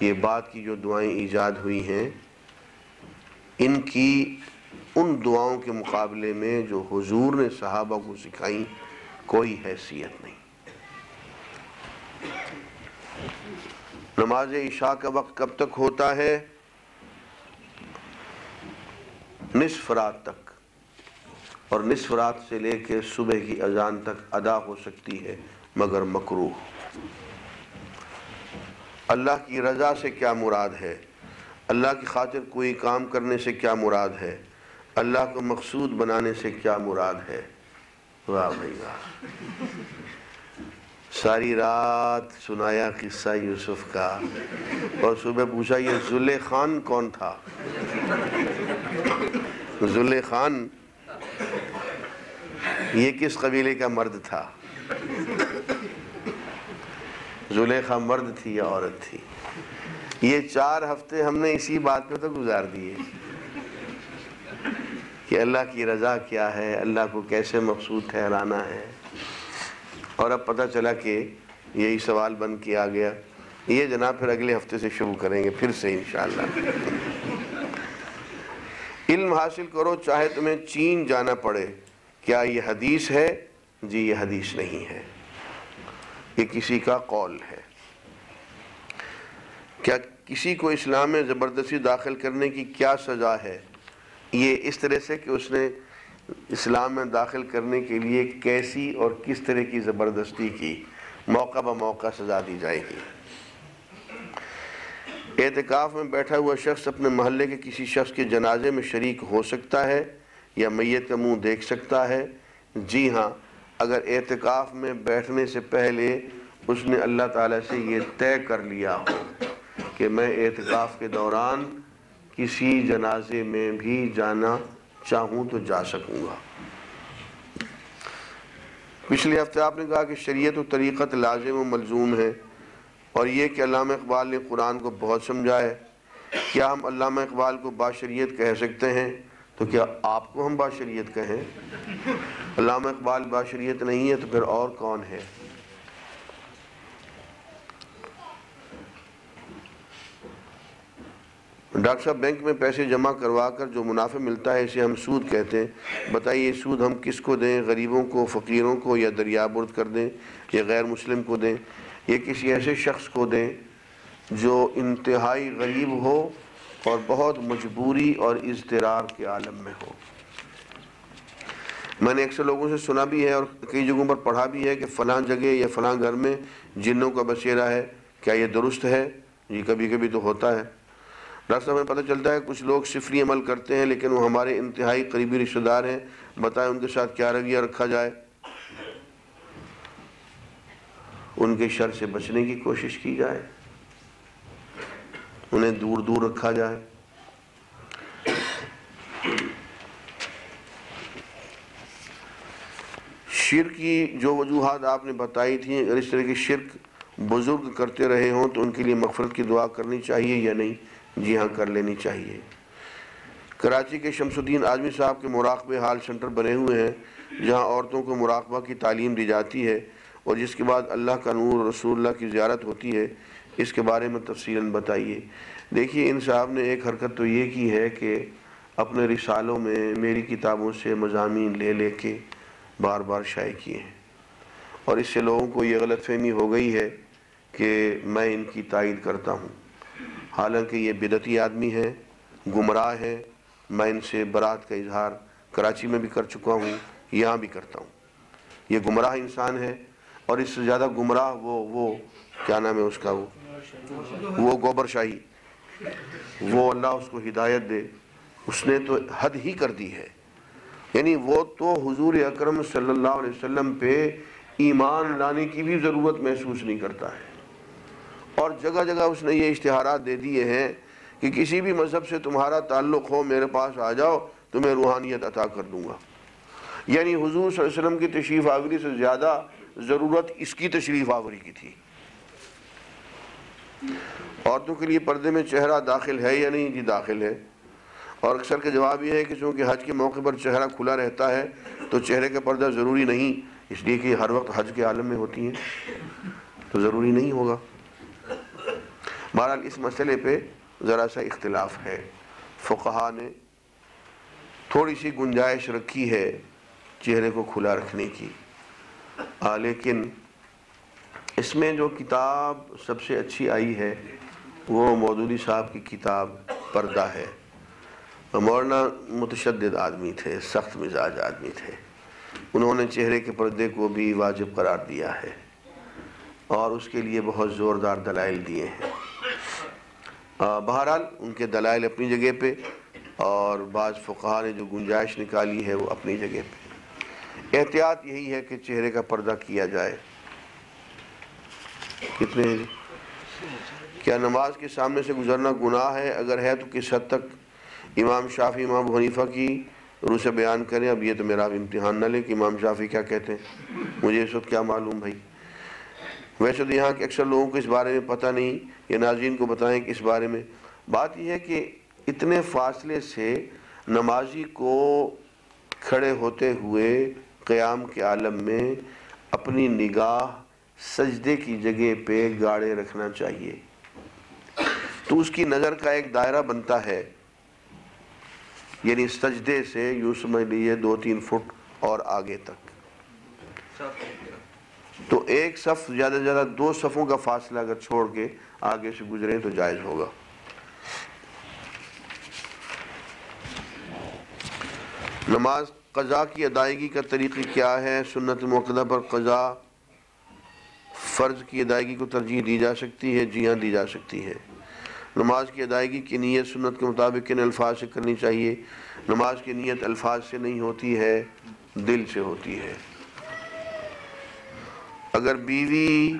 یہ بات کی جو دعائیں ایجاد ہوئی ہیں، ان کی ان دعاؤں کے مقابلے میں جو حضور نے صحابہ کو سکھائیں کوئی حیثیت نہیں۔ نماز عشاء کا وقت کب تک ہوتا ہے؟ نصف رات تک۔ اور نصف رات سے لے کے صبح کی اذان تک ادا ہو سکتی ہے، مگر مکروح اللہ کی رضا سے کیا مراد ہے؟ اللہ کی خاطر کوئی کام کرنے سے کیا مراد ہے؟ اللہ کو مقصود بنانے سے کیا مراد ہے؟ واہ بھائی واہ۔ ساری رات سنایا قصہ یوسف کا اور صبح پوچھا، یہ ذل خان کون تھا؟ ذل خان، یہ کس قبیلے کا مرد تھا؟ زلیخا مرد تھی یا عورت تھی؟ یہ چار ہفتے ہم نے اسی بات پہ تو گزار دیے۔ کہ اللہ کی رضا کیا ہے، اللہ کو کیسے مقصود ٹھہرانا ہے۔ اور اب پتہ چلا کہ یہی سوال بند کیا گیا۔ یہ جناب پھر اگلے ہفتے سے شروع کریں گے، پھر سے انشاءاللہ۔ علم حاصل کرو، چاہے تمہیں چین جانا پڑے۔ کیا یہ حدیث ہے؟ جی یہ حدیث نہیں ہے۔ یہ کسی کا قول ہے۔ کیا کسی کو اسلام میں زبردستی داخل کرنے کی کیا سزا ہے؟ یہ اس طرح سے کہ اس نے اسلام میں داخل کرنے کے لیے کیسی اور کس طرح کی زبردستی کی، موقع بہ موقع سزا دی جائے گی۔ اعتکاف میں بیٹھا ہوا شخص اپنے محلے کے کسی شخص کے جنازے میں شریک ہو سکتا ہے یا میت کا منہ دیکھ سکتا ہے۔ جی ہاں اگر اعتکاف میں بیٹھنے سے پہلے اس نے اللہ تعالیٰ سے یہ طے کر لیا ہو کہ میں اعتکاف کے دوران کسی جنازے میں بھی جانا چاہوں تو جا سکوں گا۔ پچھلے ہفتے آپ نے کہا کہ شریعت و طریقت لازم و ملزوم ہے اور یہ کہ علامہ اقبال نے قرآن کو بہت سمجھا ہے۔ کیا ہم علامہ اقبال کو باشریت کہہ سکتے ہیں؟ تو کیا آپ کو ہم باشریت کہیں؟ علامہ اقبال باشریت نہیں ہے تو پھر اور کون ہے؟ ڈاکٹر صاحب، بینک میں پیسے جمع کروا کر جو منافع ملتا ہے، اسے ہم سود کہتے ہیں۔ بتائیے سود ہم کس کو دیں؟ غریبوں کو، فقیروں کو یا دریا برد کر دیں یا غیر مسلم کو دیں؟ یا کسی ایسے شخص کو دیں جو انتہائی غریب ہو اور بہت مجبوری اور اضطرار کے عالم میں ہو۔ میں نے اکثر لوگوں سے سنا بھی ہے اور کئی جگہوں پر پڑھا بھی ہے کہ فلاں جگہ یا فلاں گھر میں جنوں کا بسیرا ہے۔ کیا یہ درست ہے؟ یہ کبھی کبھی تو ہوتا ہے۔ ڈاکٹر صاحب، ہمیں پتہ چلتا ہے کچھ لوگ صفری عمل کرتے ہیں، لیکن وہ ہمارے انتہائی قریبی رشتہ دار ہیں۔ بتائیں ان کے ساتھ کیا رویہ رکھا جائے۔ ان کے شر سے بچنے کی کوشش کی جائے۔ انہیں دور دور رکھا جائے۔ شرک کی جو وجوہات آپ نے بتائی تھیں، اگر اس طرح کی شرک بزرگ کرتے رہے ہوں تو ان کے لیے مغفرت کی دعا کرنی چاہیے یا نہیں؟ جی ہاں کر لینی چاہیے۔ کراچی کے شمس الدین آجمی صاحب کے مراقبے حال سنٹر بنے ہوئے ہیں، جہاں عورتوں کو مراقبہ کی تعلیم دی جاتی ہے اور جس کے بعد اللہ کا نور، رسول اللہ کی زیارت ہوتی ہے۔ اس کے بارے میں تفصیلاً بتائیے۔ دیکھیے، ان صاحب نے ایک حرکت تو یہ کی ہے کہ اپنے رسالوں میں میری کتابوں سے مضامین لے لے کے بار بار شائع کیے ہیں۔ اور اس سے لوگوں کو یہ غلط فہمی ہو گئی ہے کہ میں ان کی تائید کرتا ہوں۔ حالانکہ یہ بدتی آدمی ہے، گمراہ ہے۔ میں ان سے برات کا اظہار کراچی میں بھی کر چکا ہوں، یہاں بھی کرتا ہوں۔ یہ گمراہ انسان ہے اور اس سے زیادہ گمراہ وہ وہ کیا نام ہے اس کا وہ؟ وہ گوبر شاہی۔ وہ اللہ اس کو ہدایت دے۔ اس نے تو حد ہی کر دی ہے۔ یعنی وہ تو حضور اکرم صلی اللہ علیہ وسلم پہ ایمان لانے کی بھی ضرورت محسوس نہیں کرتا ہے۔ اور جگہ جگہ اس نے یہ اشتہارات دے دیے ہیں کہ کسی بھی مذہب سے تمہارا تعلق ہو، میرے پاس آ جاؤ، تمہیں روحانیت عطا کر دوں گا۔ یعنی حضور صلی اللہ علیہ وسلم کی تشریف آوری سے زیادہ ضرورت اس کی تشریف آوری کی تھی۔ عورتوں کے لیے پردے میں چہرہ داخل ہے یا نہیں جی داخل ہے۔ اور اکثر کا جواب یہ ہے کہ چونکہ حج کے موقع پر چہرہ کھلا رہتا ہے، تو چہرے کا پردہ ضروری نہیں، اس لیے کہ ہر وقت حج کے عالم میں ہوتی ہیں، تو ضروری نہیں ہوگا۔ بہرحال اس مسئلے پہ ذرا سا اختلاف ہے۔ فقہا نے تھوڑی سی گنجائش رکھی ہے چہرے کو کھلا رکھنے کی۔ لیکن اس میں جو کتاب سب سے اچھی آئی ہے، وہ مودودی صاحب کی کتاب پردہ ہے۔ مولانا متشدد آدمی تھے، سخت مزاج آدمی تھے۔ انہوں نے چہرے کے پردے کو بھی واجب قرار دیا ہے اور اس کے لیے بہت زوردار دلائل دیے ہیں۔ بہرحال ان کے دلائل اپنی جگہ پہ اور بعض فقہ نے جو گنجائش نکالی ہے وہ اپنی جگہ پہ۔ احتیاط یہی ہے کہ چہرے کا پردہ کیا جائے۔ کتنے ہیں جی؟ کیا نماز کے سامنے سے گزرنا گناہ ہے؟ اگر ہے تو کس حد تک؟ امام شافی امام حنیفہ کی روح سے بیان کریں۔ اب یہ تو میرا امتحان نہ لے کہ امام شافی کیا کہتے ہیں؟ مجھے اس وقت کیا معلوم بھائی؟ ویسے تو یہاں کے اکثر لوگوں کو اس بارے میں پتہ نہیں، یا ناظرین کو بتائیں کہ اس بارے میں۔ بات یہ ہے کہ اتنے فاصلے سے نمازی کو کھڑے ہوتے ہوئے قیام کے عالم میں اپنی نگاہ سجدے کی جگہ پہ گاڑے رکھنا چاہیے۔ تو اس کی نظر کا ایک دائرہ بنتا ہے۔ یعنی سجدے سے یوں سمجھ لیجیے دو تین فٹ اور آگے تک۔ اچھا۔ تو ایک صف، زیادہ سے زیادہ دو صفوں کا فاصلہ اگر چھوڑ کے آگے سے گزرے تو جائز ہوگا۔ نماز قضا کی ادائیگی کا طریقہ کیا ہے؟ سنت موقع پر قضا فرض کی ادائیگی کو ترجیح دی جا سکتی ہے جی ہاں دی جا سکتی ہے۔ نماز کی ادائیگی کی نیت سنت کے مطابق کن الفاظ سے کرنی چاہیے۔ نماز کی نیت الفاظ سے نہیں ہوتی ہے، دل سے ہوتی ہے۔ اگر بیوی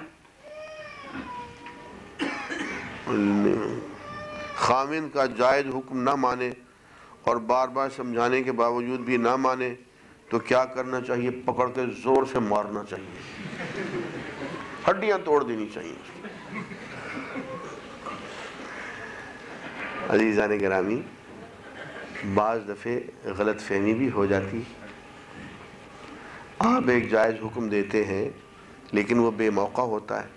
خامن کا جائز حکم نہ مانے اور بار بار سمجھانے کے باوجود بھی نہ مانے، تو کیا کرنا چاہیے؟ پکڑ کے زور سے مارنا چاہیے۔ ہڈیاں توڑ دینی چاہیے۔ عزیزان گرامی، بعض دفعے غلط فہمی بھی ہو جاتی۔ آپ ایک جائز حکم دیتے ہیں لیکن وہ بے موقع ہوتا ہے۔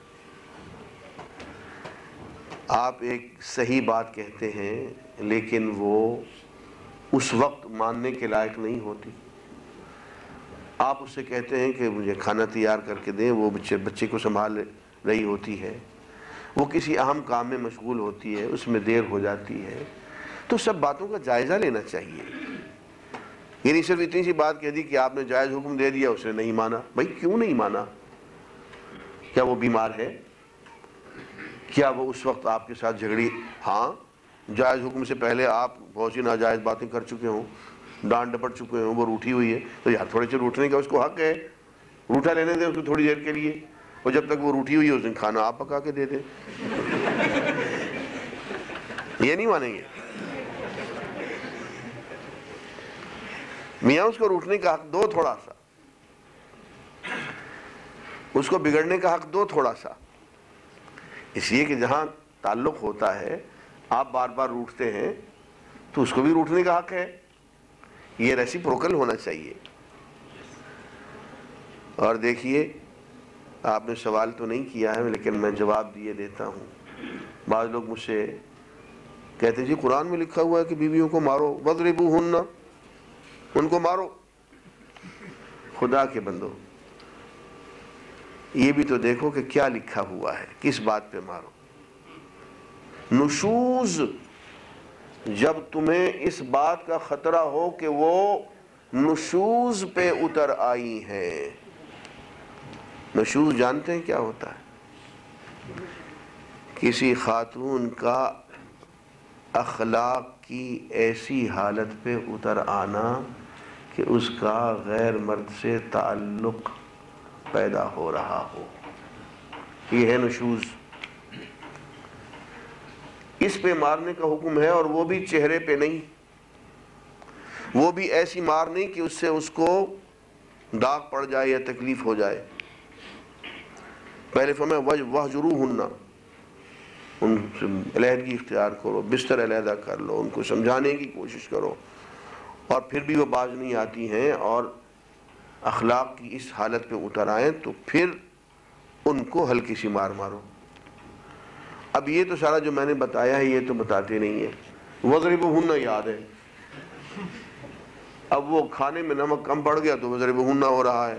آپ ایک صحیح بات کہتے ہیں، لیکن وہ اس وقت ماننے کے لائق نہیں ہوتی۔ آپ اس سے کہتے ہیں کہ مجھے کھانا تیار کر کے دیں، وہ بچے بچے کو سنبھال رہی ہوتی ہے۔ وہ کسی اہم کام میں مشغول ہوتی ہے، اس میں دیر ہو جاتی ہے۔ تو سب باتوں کا جائزہ لینا چاہیے۔ یعنی صرف اتنی سی بات کہہ دی کہ آپ نے جائز حکم دے دیا اس نے نہیں مانا۔ بھائی، کیوں نہیں مانا؟ کیا وہ بیمار ہے؟ کیا وہ اس وقت آپ کے ساتھ جھگڑی؟ ہاں جائز حکم سے پہلے آپ بہت سی ناجائز باتیں کر چکے ہوں، ڈانٹ ڈپٹ چکے ہوں، وہ روٹھی ہوئی ہے۔ تو یار تھوڑے سے روٹنے کا اس کو حق ہے۔ روٹا لینے دیں اس کو تھوڑی دیر کے لیے۔ اور جب تک وہ روٹھی ہوئی ہے، اس دن کھانا آپ پکا کے دے دیں۔ یہ نہیں مانیں گے۔ میاں، اس کو روٹنے کا حق دو تھوڑا سا۔ اس کو بگڑنے کا حق دو تھوڑا سا۔ اس لیے کہ جہاں تعلق ہوتا ہے، آپ بار بار روٹتے ہیں، تو اس کو بھی روٹنے کا حق ہے۔ یہ ریسی پروکل ہونا چاہیے۔ اور دیکھیے، آپ نے سوال تو نہیں کیا ہے، لیکن میں جواب دیے دیتا ہوں۔ بعض لوگ مجھ سے کہتے جی قرآن میں لکھا ہوا ہے کہ بیویوں کو مارو وضربو ہننا ان کو مارو۔ خدا کے بندو۔ یہ بھی تو دیکھو کہ کیا لکھا ہوا ہے، کس بات پہ مارو۔ نشوز جب تمہیں اس بات کا خطرہ ہو کہ وہ نشوز پہ اتر آئی ہیں۔ نشوز جانتے ہیں کیا ہوتا ہے؟ کسی خاتون کا اخلاق کی ایسی حالت پہ اتر آنا کہ اس کا غیر مرد سے تعلق پیدا ہو رہا ہو۔ یہ ہے نشوز۔ اس پہ مارنے کا حکم ہے اور وہ بھی چہرے پہ نہیں۔ وہ بھی ایسی مار نہیں کہ اس سے اس کو داغ پڑ جائے یا تکلیف ہو جائے۔ پہلے فرمائے وحجرو ہننا ان سے علیحدگی اختیار کرو، بستر علیحدہ کر لو، ان کو سمجھانے کی کوشش کرو۔ اور پھر بھی وہ باز نہیں آتی ہیں اور اخلاق کی اس حالت پہ اتر آئیں تو پھر ان کو ہلکی سی مار مارو۔ اب یہ تو سارا جو میں نے بتایا ہے، یہ تو بتاتے نہیں ہیں۔ وزرب ہننا یاد ہے۔ اب وہ کھانے میں نمک کم پڑ گیا تو وزرب ہننا ہو رہا ہے۔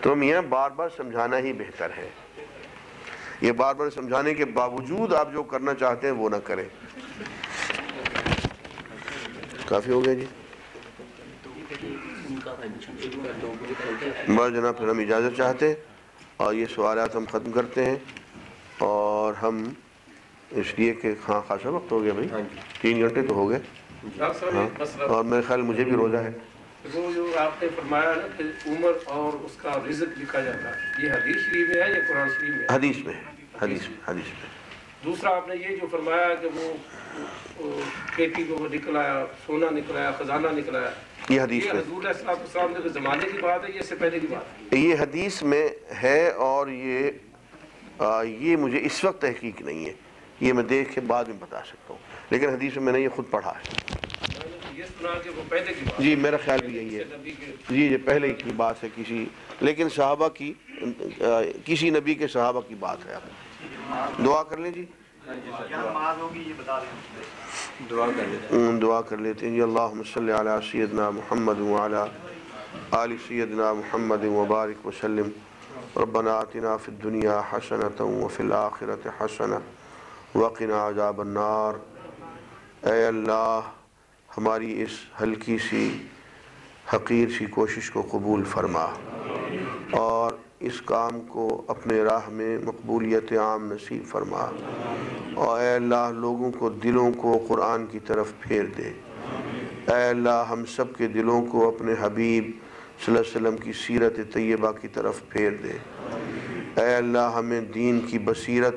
تو میاں، بار بار سمجھانا ہی بہتر ہے۔ یہ بار بار سمجھانے کے باوجود آپ جو کرنا چاہتے ہیں وہ نہ کریں۔ کافی ہو گیا جی۔ بس جناب پھر ہم اجازت چاہتے ہیں اور یہ سوالات ہم ختم کرتے ہیں اور ہم اس لیے کہ ہاں خاصا وقت ہو گیا بھائی۔ تین گھنٹے تو ہو گئے۔ ہاں اور میرے خیال مجھے بھی روزہ ہے۔ وہ جو آپ نے فرمایا نا کہ عمر اور اس کا رزق لکھا جاتا ہے یہ حدیث شریف میں ہے یا قرآن شریف میں ہے؟ حدیث میں ہے۔ حدیث حدیث میں۔ دوسرا آپ نے یہ جو فرمایا کہ وہ کھیتی کو وہ نکلایا سونا نکلایا خزانہ نکلایا۔ یہ حدیث یہ میں حضور علیہ السلام کے زمانے کی بات ہے اس سے پہلے کی بات ہے۔ یہ حدیث میں ہے اور یہ آ, یہ مجھے اس وقت تحقیق نہیں ہے۔ یہ میں دیکھ کے بعد میں بتا سکتا ہوں۔ لیکن حدیث میں میں نے یہ خود پڑھا ہے۔ یہ جی میرا خیال بھی یہی ہے۔ جی یہ پہلے کی بات ہے کسی لیکن صحابہ کی آ, کسی نبی کے صحابہ کی بات ہے۔ دعا کر لیں جی؟ دعا کر لیتے ہیں۔ جی اللہم صلی علی سیدنا محمد وعلا آل سیدنا محمد وبارک وسلم ربنا آتنا فی الدنیا حسنة وفی الآخرة حسنة وقنا عذاب النار۔ اے اللہ ہماری اس ہلکی سی حقیر سی کوشش کو قبول فرما۔ اور اس کام کو اپنے راہ میں مقبولیت عام نصیب فرما۔ اور اے اللہ، لوگوں کو دلوں کو قرآن کی طرف پھیر دے۔ اے اللہ، ہم سب کے دلوں کو اپنے حبیب صلی اللہ علیہ وسلم کی سیرت طیبہ کی طرف پھیر دے۔ اے اللہ، ہمیں دین کی بصیرت،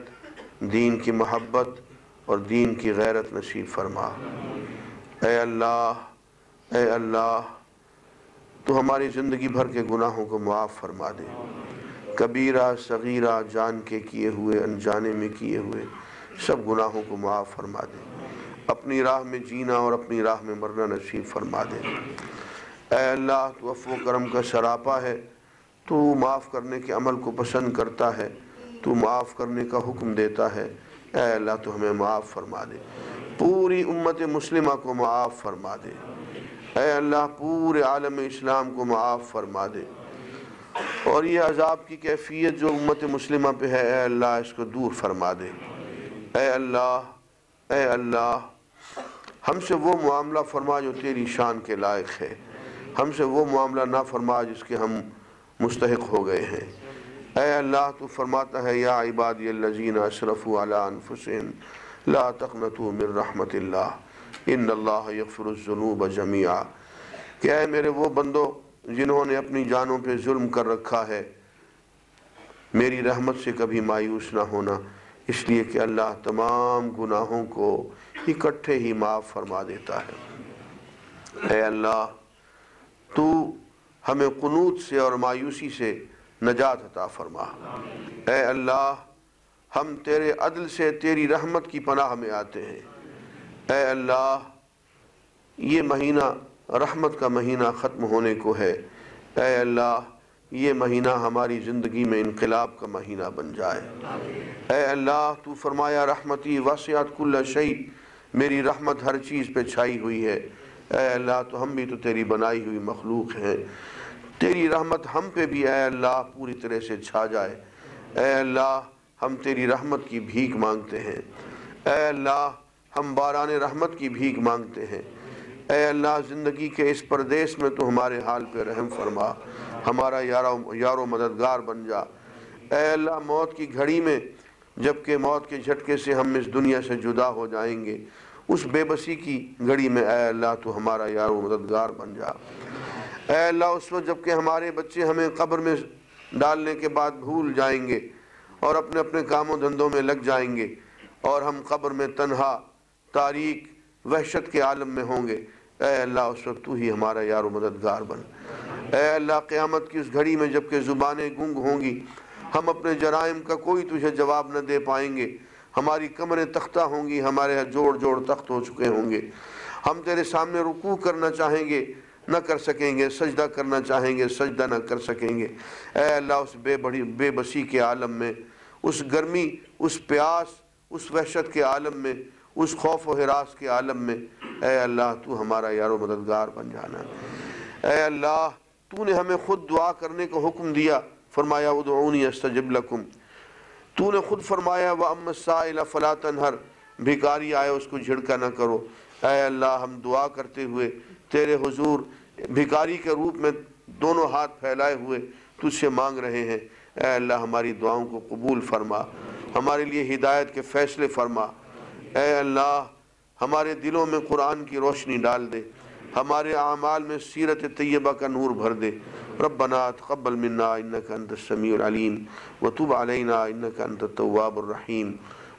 دین کی محبت اور دین کی غیرت نصیب فرما۔ اے اللہ اے اللہ، تو ہماری زندگی بھر کے گناہوں کو معاف فرما دے۔ کبیرہ، صغیرہ، جان کے کیے ہوئے، انجانے میں کیے ہوئے، سب گناہوں کو معاف فرما دے۔ اپنی راہ میں جینا اور اپنی راہ میں مرنا نصیب فرما دے۔ اے اللہ، تو عفو و کرم کا سراپا ہے۔ تو معاف کرنے کے عمل کو پسند کرتا ہے۔ تو معاف کرنے کا حکم دیتا ہے۔ اے اللہ، تو ہمیں معاف فرما دے۔ پوری امت مسلمہ کو معاف فرما دے۔ اے اللہ، پورے عالم اسلام کو معاف فرما دے۔ اور یہ عذاب کی کیفیت جو امت مسلمہ پہ ہے، اے اللہ اس کو دور فرما دے۔ اے اللہ اے اللہ، ہم سے وہ معاملہ فرما جو تیری شان کے لائق ہے۔ ہم سے وہ معاملہ نہ فرما جس کے ہم مستحق ہو گئے ہیں۔ اے اللہ، تو فرماتا ہے، یا عبادی الذین اسرفوا علی انفسهم لا تقنطوا من رحمت اللہ، ان اللہ یغفر الذنوب جميعا کہ اے میرے وہ بندو جنہوں نے اپنی جانوں پہ ظلم کر رکھا ہے، میری رحمت سے کبھی مایوس نہ ہونا۔ اس لیے کہ اللہ تمام گناہوں کو اکٹھے ہی معاف فرما دیتا ہے۔ اے اللہ، تو ہمیں قنوت سے اور مایوسی سے نجات عطا فرما۔ اے اللہ، ہم تیرے عدل سے تیری رحمت کی پناہ میں آتے ہیں۔ اے اللہ، یہ مہینہ رحمت کا مہینہ ختم ہونے کو ہے۔ اے اللہ، یہ مہینہ ہماری زندگی میں انقلاب کا مہینہ بن جائے۔ اے اللہ، تو فرمایا رحمتی واسعات کل شئی میری رحمت ہر چیز پہ چھائی ہوئی ہے۔ اے اللہ، تو ہم بھی تو تیری بنائی ہوئی مخلوق ہیں۔ تیری رحمت ہم پہ بھی، اے اللہ، پوری طرح سے چھا جائے۔ اے اللہ، ہم تیری رحمت کی بھیک مانگتے ہیں۔ اے اللہ، ہم باران رحمت کی بھیک مانگتے ہیں۔ اے اللہ، زندگی کے اس پردیس میں تو ہمارے حال پہ رحم فرما، ہمارا یارو یار و مددگار بن جا۔ اے اللہ، موت کی گھڑی میں، جبکہ موت کے جھٹکے سے ہم اس دنیا سے جدا ہو جائیں گے، اس بے بسی کی گھڑی میں اے اللہ تو ہمارا یار و مددگار بن جا۔ اے اللہ، اس وقت جبکہ ہمارے بچے ہمیں قبر میں ڈالنے کے بعد بھول جائیں گے اور اپنے اپنے کام و دھندوں میں لگ جائیں گے اور ہم قبر میں تنہا، تاریک، وحشت کے عالم میں ہوں گے۔ اے اللہ، اس وقت تو ہی ہمارا یار و مددگار بن۔ اے اللہ، قیامت کی اس گھڑی میں جبکہ زبانیں گنگ ہوں گی، ہم اپنے جرائم کا کوئی تجھے جواب نہ دے پائیں گے۔ ہماری کمریں تختہ ہوں گی، ہمارے ہاں جوڑ جوڑ تخت ہو چکے ہوں گے۔ ہم تیرے سامنے رکوع کرنا چاہیں گے، نہ کر سکیں گے، سجدہ کرنا چاہیں گے، سجدہ نہ کر سکیں گے۔ اے اللہ، اس بے بڑی، بے بسی کے عالم میں، اس گرمی، اس پیاس، اس وحشت کے عالم میں اس خوف و حراس کے عالم میں، اے اللہ، تو ہمارا یار و مددگار بن جانا اے اللہ، تو نے ہمیں خود دعا کرنے کا حکم دیا۔ فرمایا، ادعونی استجب لکم۔ تو نے خود فرمایا وَأَمَّ السَّائِلَ فَلَا تَنْهَرْ۔ بھیکاری آئے، اس کو جھڑکا نہ کرو۔ اے اللہ، ہم دعا کرتے ہوئے، تیرے حضور بھیکاری کے روپ میں دونوں ہاتھ پھیلائے ہوئے تجھ سے مانگ رہے ہیں۔ اے اللہ، ہماری دعاؤں کو قبول فرما۔ ہمارے لیے ہدایت کے فیصلے فرما۔ اے اللہ، ہمارے دلوں میں قرآن کی روشنی ڈال دے، ہمارے اعمال میں سیرت طیبہ کا نور بھر دے۔ ربنا تقبل منا انك انت السميع العليم وتب علينا انك انت التواب الرحيم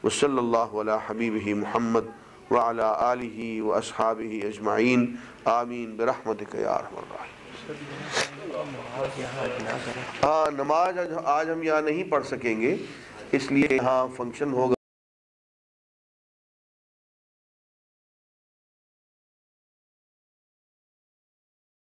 وصلى الله على حبيبه محمد وعلى آله واصحابه اجمعين آمین۔ برحمتك یا ارحم الراحمین۔ ہاں نماز آج ہم یہاں نہیں پڑھ سکیں گے، اس لیے یہاں فنکشن ہوگا۔